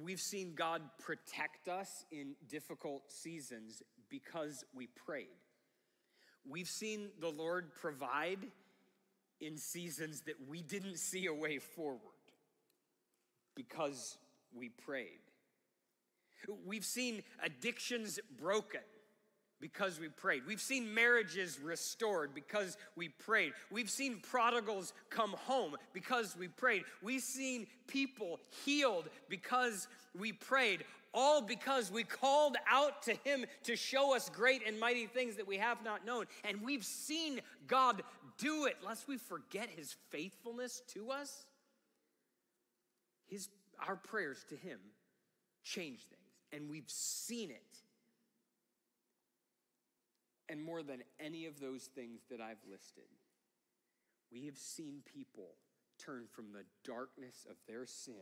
We've seen God protect us in difficult seasons because we prayed. We've seen the Lord provide in seasons that we didn't see a way forward because we prayed. We've seen addictions broken because we prayed. We've seen marriages restored because we prayed. We've seen prodigals come home because we prayed. We've seen people healed because we prayed. All because we called out to Him to show us great and mighty things that we have not known. And we've seen God do it, lest we forget His faithfulness to us. His, our prayers to Him change things, and we've seen it. And more than any of those things that I've listed, we have seen people turn from the darkness of their sin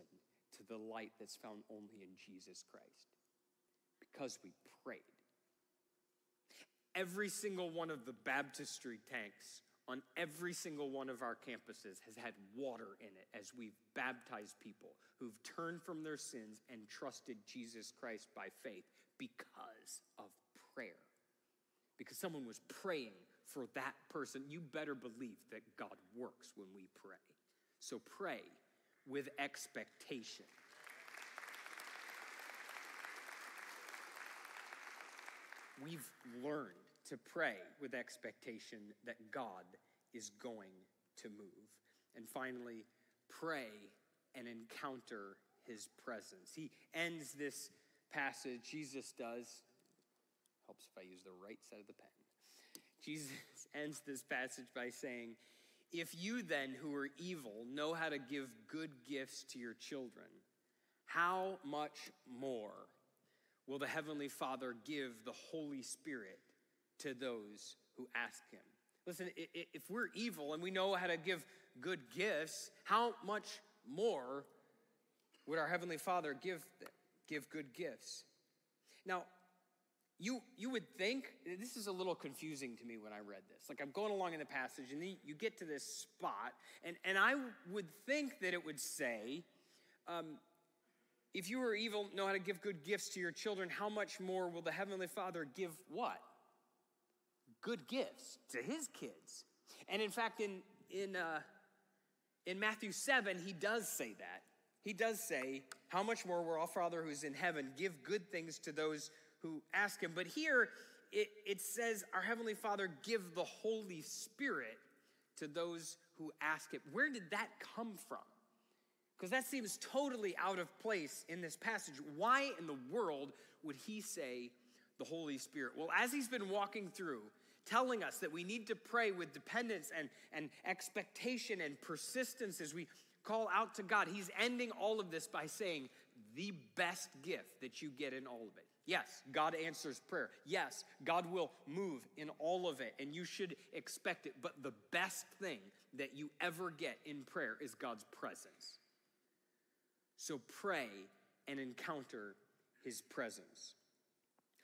to the light that's found only in Jesus Christ because we prayed. Every single one of the baptistry tanks on every single one of our campuses has had water in it as we've baptized people who've turned from their sins and trusted Jesus Christ by faith because of prayer because someone was praying for that person, you better believe that God works when we pray. So pray with expectation. we've learned to pray with expectation that God is going to move. And finally, pray and encounter his presence. He ends this passage, Jesus does. Helps if I use the right side of the pen. Jesus ends this passage by saying, If you then, who are evil, know how to give good gifts to your children, how much more will the Heavenly Father give the Holy Spirit to those who ask Him? Listen, if we're evil and we know how to give good gifts, how much more would our Heavenly Father give, give good gifts? Now, you, you would think, this is a little confusing to me when I read this. Like I'm going along in the passage, and you get to this spot, and, and I would think that it would say, um, if you are evil, know how to give good gifts to your children, how much more will the Heavenly Father give what? Good gifts to his kids. And in fact, in, in, uh, in Matthew 7, he does say that. He does say, How much more will our Father who's in heaven give good things to those who ask him? But here it, it says, Our Heavenly Father give the Holy Spirit to those who ask him. Where did that come from? Because that seems totally out of place in this passage. Why in the world would he say the Holy Spirit? Well, as he's been walking through, telling us that we need to pray with dependence and, and expectation and persistence as we call out to God, he's ending all of this by saying the best gift that you get in all of it. Yes, God answers prayer. Yes, God will move in all of it, and you should expect it. But the best thing that you ever get in prayer is God's presence. So pray and encounter his presence.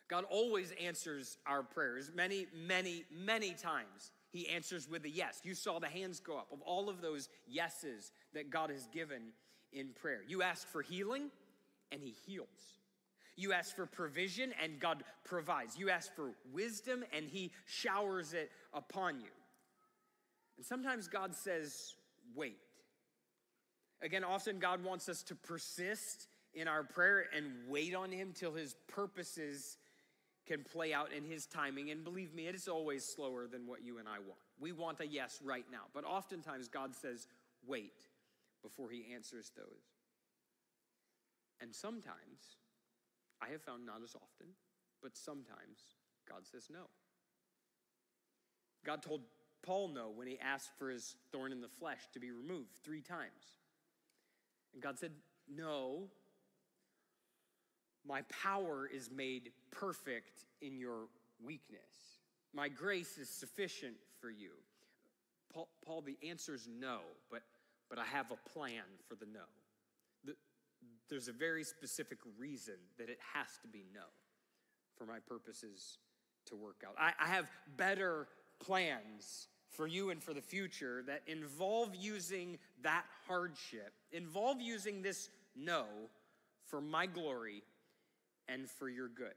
God always answers our prayers many, many, many times. He answers with a yes. You saw the hands go up of all of those yeses that God has given in prayer. You ask for healing, and he heals. You ask for provision, and God provides. You ask for wisdom, and he showers it upon you. And sometimes God says, wait. Again, often God wants us to persist in our prayer and wait on Him till His purposes can play out in His timing. And believe me, it is always slower than what you and I want. We want a yes right now, but oftentimes God says, wait before He answers those. And sometimes, I have found not as often, but sometimes God says no. God told Paul no when he asked for his thorn in the flesh to be removed three times. And God said, No, my power is made perfect in your weakness. My grace is sufficient for you. Paul, Paul the answer is no, but, but I have a plan for the no. The, there's a very specific reason that it has to be no for my purposes to work out. I, I have better plans for you and for the future that involve using that hardship, involve using this no for my glory and for your good.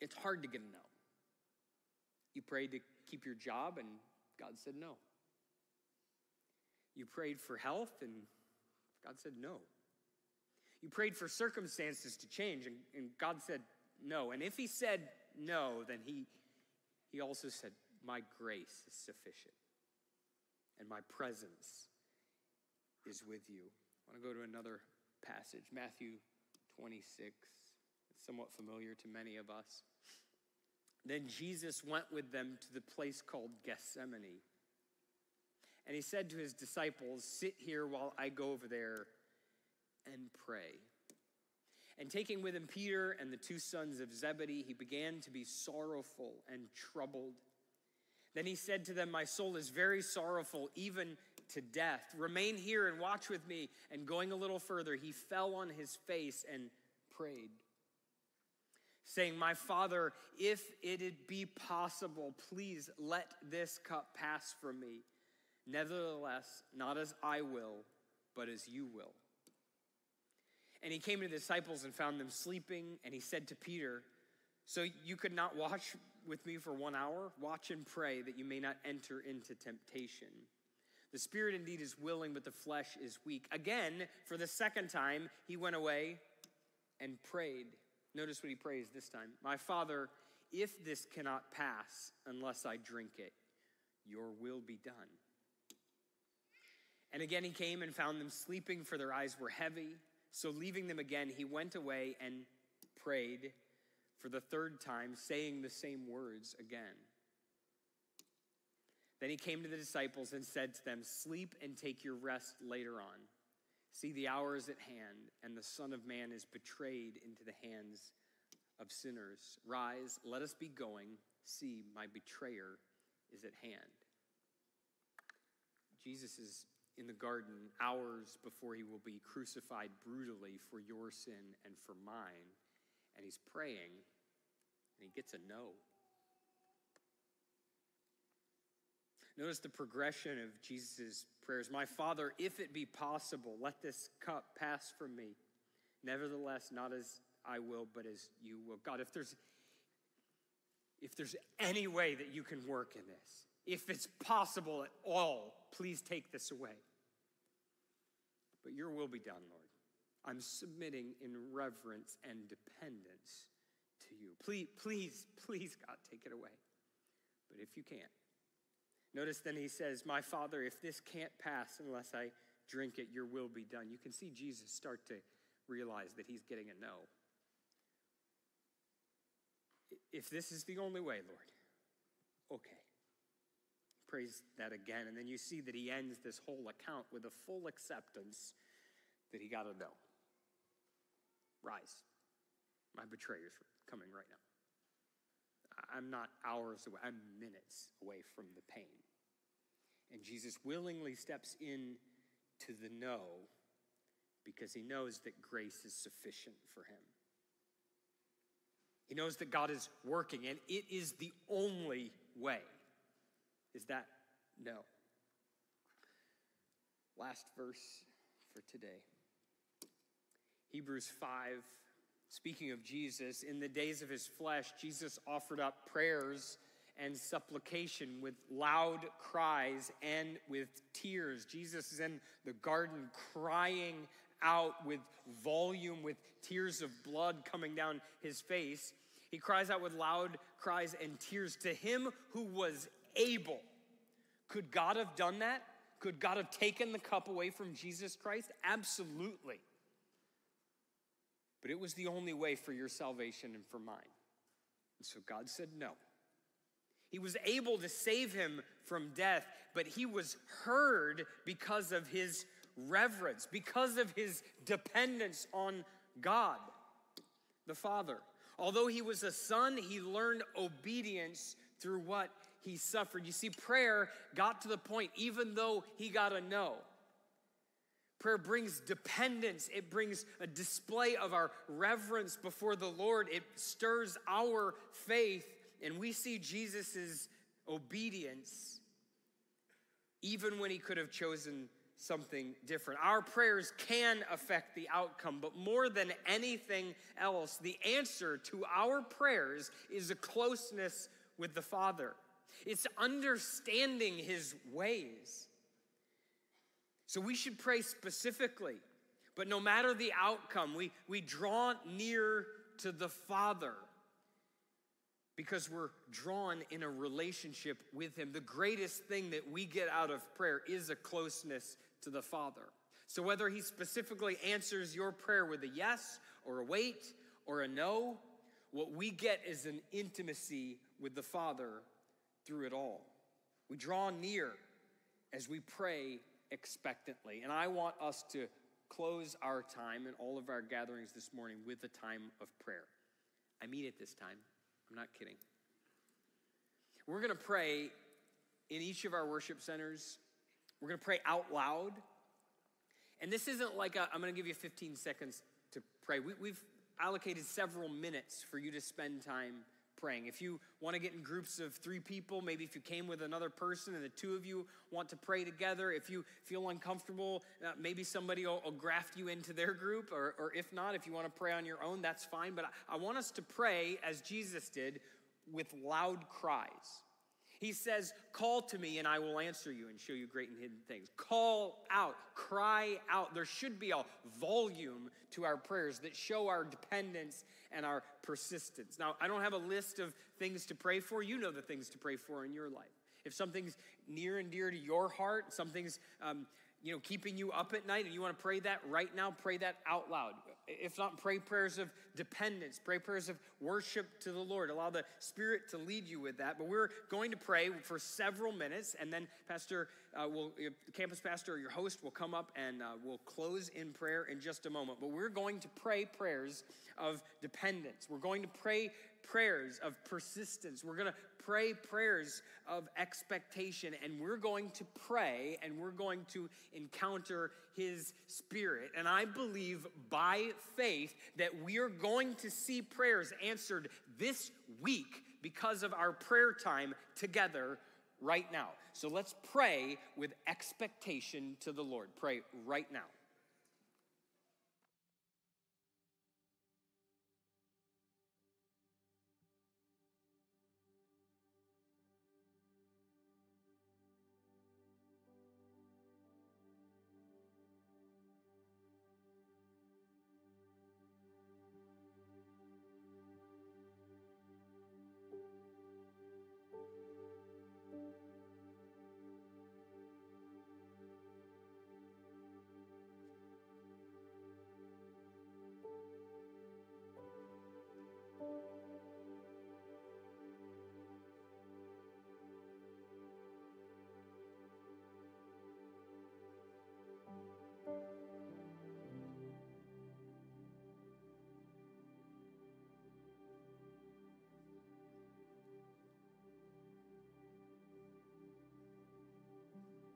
It's hard to get a no. You prayed to keep your job, and God said no. You prayed for health, and God said no. You prayed for circumstances to change, and, and God said no. And if He said no, then He, he also said, My grace is sufficient, and my presence is with you. I want to go to another passage, Matthew 26. It's somewhat familiar to many of us. Then Jesus went with them to the place called Gethsemane. And he said to his disciples, Sit here while I go over there and pray. And taking with him Peter and the two sons of Zebedee, he began to be sorrowful and troubled. Then he said to them, My soul is very sorrowful, even to death. Remain here and watch with me. And going a little further, he fell on his face and prayed, saying, My father, if it be possible, please let this cup pass from me. Nevertheless, not as I will, but as you will. And he came to the disciples and found them sleeping, and he said to Peter, So you could not watch with me for one hour? Watch and pray that you may not enter into temptation. The spirit indeed is willing, but the flesh is weak. Again, for the second time, he went away and prayed. Notice what he prays this time My Father, if this cannot pass unless I drink it, your will be done. And again he came and found them sleeping, for their eyes were heavy. So leaving them again, he went away and prayed for the third time, saying the same words again. Then he came to the disciples and said to them, Sleep and take your rest later on. See, the hour is at hand, and the Son of Man is betrayed into the hands of sinners. Rise, let us be going. See, my betrayer is at hand. Jesus is in the garden hours before he will be crucified brutally for your sin and for mine. And he's praying, and he gets a no. Notice the progression of Jesus' prayers. My Father, if it be possible, let this cup pass from me. Nevertheless, not as I will, but as you will. God, if there's if there's any way that you can work in this, if it's possible at all, please take this away. But your will be done, Lord. I'm submitting in reverence and dependence to you. Please, please, please, God, take it away. But if you can't, Notice then he says, My Father, if this can't pass unless I drink it, your will be done. You can see Jesus start to realize that he's getting a no. If this is the only way, Lord, okay. Prays that again. And then you see that he ends this whole account with a full acceptance that he got a no. Rise. My betrayer's coming right now. I'm not hours away, I'm minutes away from the pain. And Jesus willingly steps in to the no because he knows that grace is sufficient for him. He knows that God is working and it is the only way. Is that no? Last verse for today. Hebrews 5 Speaking of Jesus, in the days of his flesh, Jesus offered up prayers and supplication with loud cries and with tears. Jesus is in the garden crying out with volume, with tears of blood coming down his face. He cries out with loud cries and tears to him who was able. Could God have done that? Could God have taken the cup away from Jesus Christ? Absolutely. But it was the only way for your salvation and for mine. And so God said no. He was able to save him from death, but he was heard because of his reverence, because of his dependence on God, the Father. Although he was a son, he learned obedience through what he suffered. You see, prayer got to the point, even though he got a no. Prayer brings dependence. It brings a display of our reverence before the Lord. It stirs our faith, and we see Jesus' obedience even when he could have chosen something different. Our prayers can affect the outcome, but more than anything else, the answer to our prayers is a closeness with the Father. It's understanding his ways. So we should pray specifically, but no matter the outcome, we, we draw near to the Father because we're drawn in a relationship with Him. The greatest thing that we get out of prayer is a closeness to the Father. So whether He specifically answers your prayer with a yes or a wait or a no, what we get is an intimacy with the Father through it all. We draw near as we pray expectantly. And I want us to close our time and all of our gatherings this morning with a time of prayer. I mean it this time. I'm not kidding. We're going to pray in each of our worship centers. We're going to pray out loud. And this isn't like i am going to give you 15 seconds to pray. We, we've allocated several minutes for you to spend time praying. If you want to get in groups of three people, maybe if you came with another person and the two of you want to pray together, if you feel uncomfortable, uh, maybe somebody will, will, graft you into their group, or, or if not, if you want to pray on your own, that's fine. But I, I want us to pray as Jesus did with loud cries. He says, Call to me and I will answer you and show you great and hidden things. Call out, cry out. There should be a volume to our prayers that show our dependence and our persistence. Now, I don't have a list of things to pray for. You know the things to pray for in your life. If something's near and dear to your heart, something's um, you know keeping you up at night, and you want to pray that right now, pray that out loud. If not, pray prayers of dependence, pray prayers of worship to the Lord. Allow the Spirit to lead you with that. But we're going to pray for several minutes, and then Pastor uh, will, uh, campus pastor or your host will come up and uh, we'll close in prayer in just a moment. But we're going to pray prayers of dependence. We're going to pray prayers of persistence. We're going to pray prayers of expectation, and we're going to pray and we're going to encounter His Spirit. And I believe by faith that we are going to see prayers answered this week because of our prayer time together right now. So let's pray with expectation to the Lord. Pray right now.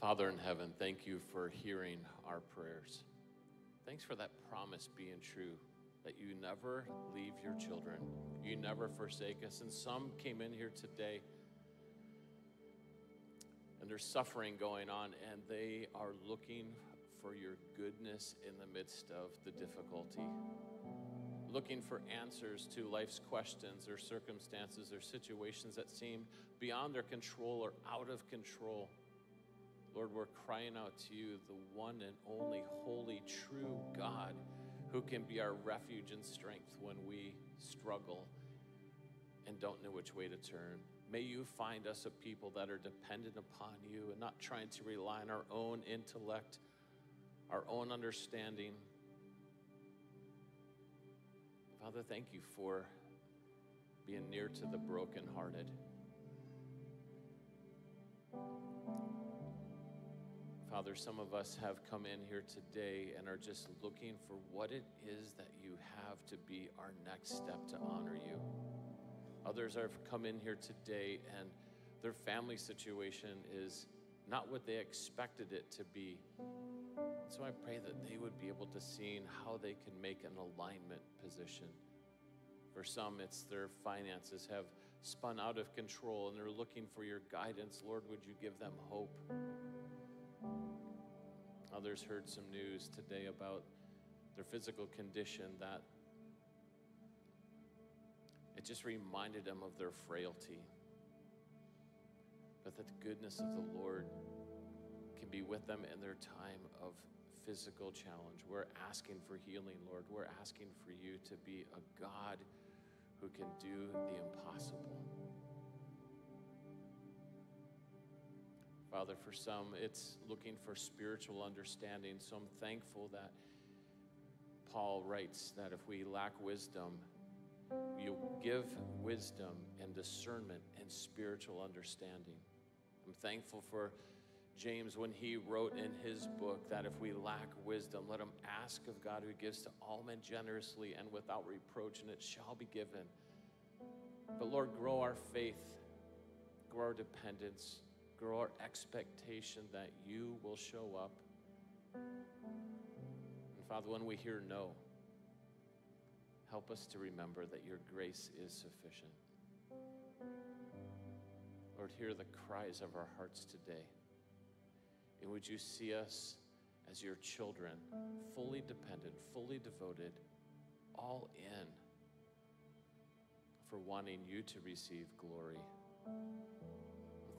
Father in heaven, thank you for hearing our prayers. Thanks for that promise being true. that you never leave your children, you never forsake us. And some came in here today and there's suffering going on, and they are looking for your goodness in the midst of the difficulty. Looking for answers to life's questions or circumstances or situations that seem beyond their control or out of control. Lord, we're crying out to you, the one and only holy, true God who can be our refuge and strength when we struggle and don't know which way to turn. May you find us a people that are dependent upon you and not trying to rely on our own intellect, our own understanding. Father, thank you for being near to the brokenhearted. Father, some of us have come in here today and are just looking for what it is that you have to be our next step to honor you. Others have come in here today and their family situation is not what they expected it to be. So I pray that they would be able to see how they can make an alignment position. For some, it's their finances have spun out of control and they're looking for your guidance. Lord, would you give them hope? Others heard some news today about their physical condition that it just reminded them of their frailty. But that the goodness of the Lord can be with them in their time of physical challenge. We're asking for healing, Lord. We're asking for you to be a God who can do the impossible. Father, for some, it's looking for spiritual understanding. So I'm thankful that Paul writes that if we lack wisdom, you give wisdom and discernment and spiritual understanding. I'm thankful for James when he wrote in his book that if we lack wisdom, let him ask of God who gives to all men generously and without reproach, and it shall be given. But Lord, grow our faith, grow our dependence, grow our expectation that you will show up. And Father, when we hear no, help us to remember that your grace is sufficient. Lord, hear the cries of our hearts today. And would you see us as your children, fully dependent, fully devoted, all in for wanting you to receive glory?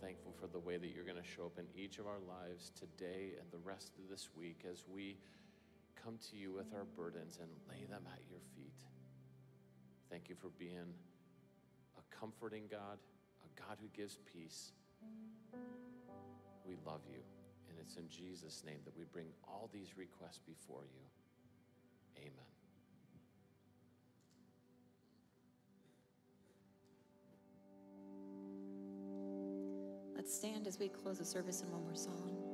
Thankful for the way that you're going to show up in each of our lives today and the rest of this week as we come to you with our burdens and lay them at your feet. Thank you for being a comforting God, a God who gives peace. We love you. And it's in Jesus' name that we bring all these requests before you. Amen. Stand as we close the service in one more song.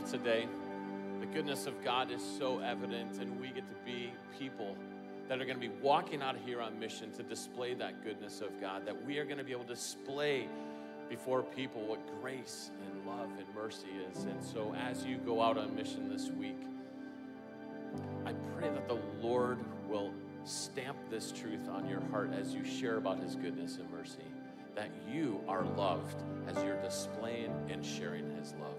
Today. The goodness of God is so evident, and we get to be people that are going to be walking out of here on mission to display that goodness of God, that we are going to be able to display before people what grace and love and mercy is. And so, as you go out on mission this week, I pray that the Lord will stamp this truth on your heart as you share about his goodness and mercy, that you are loved as you're displaying and sharing his love.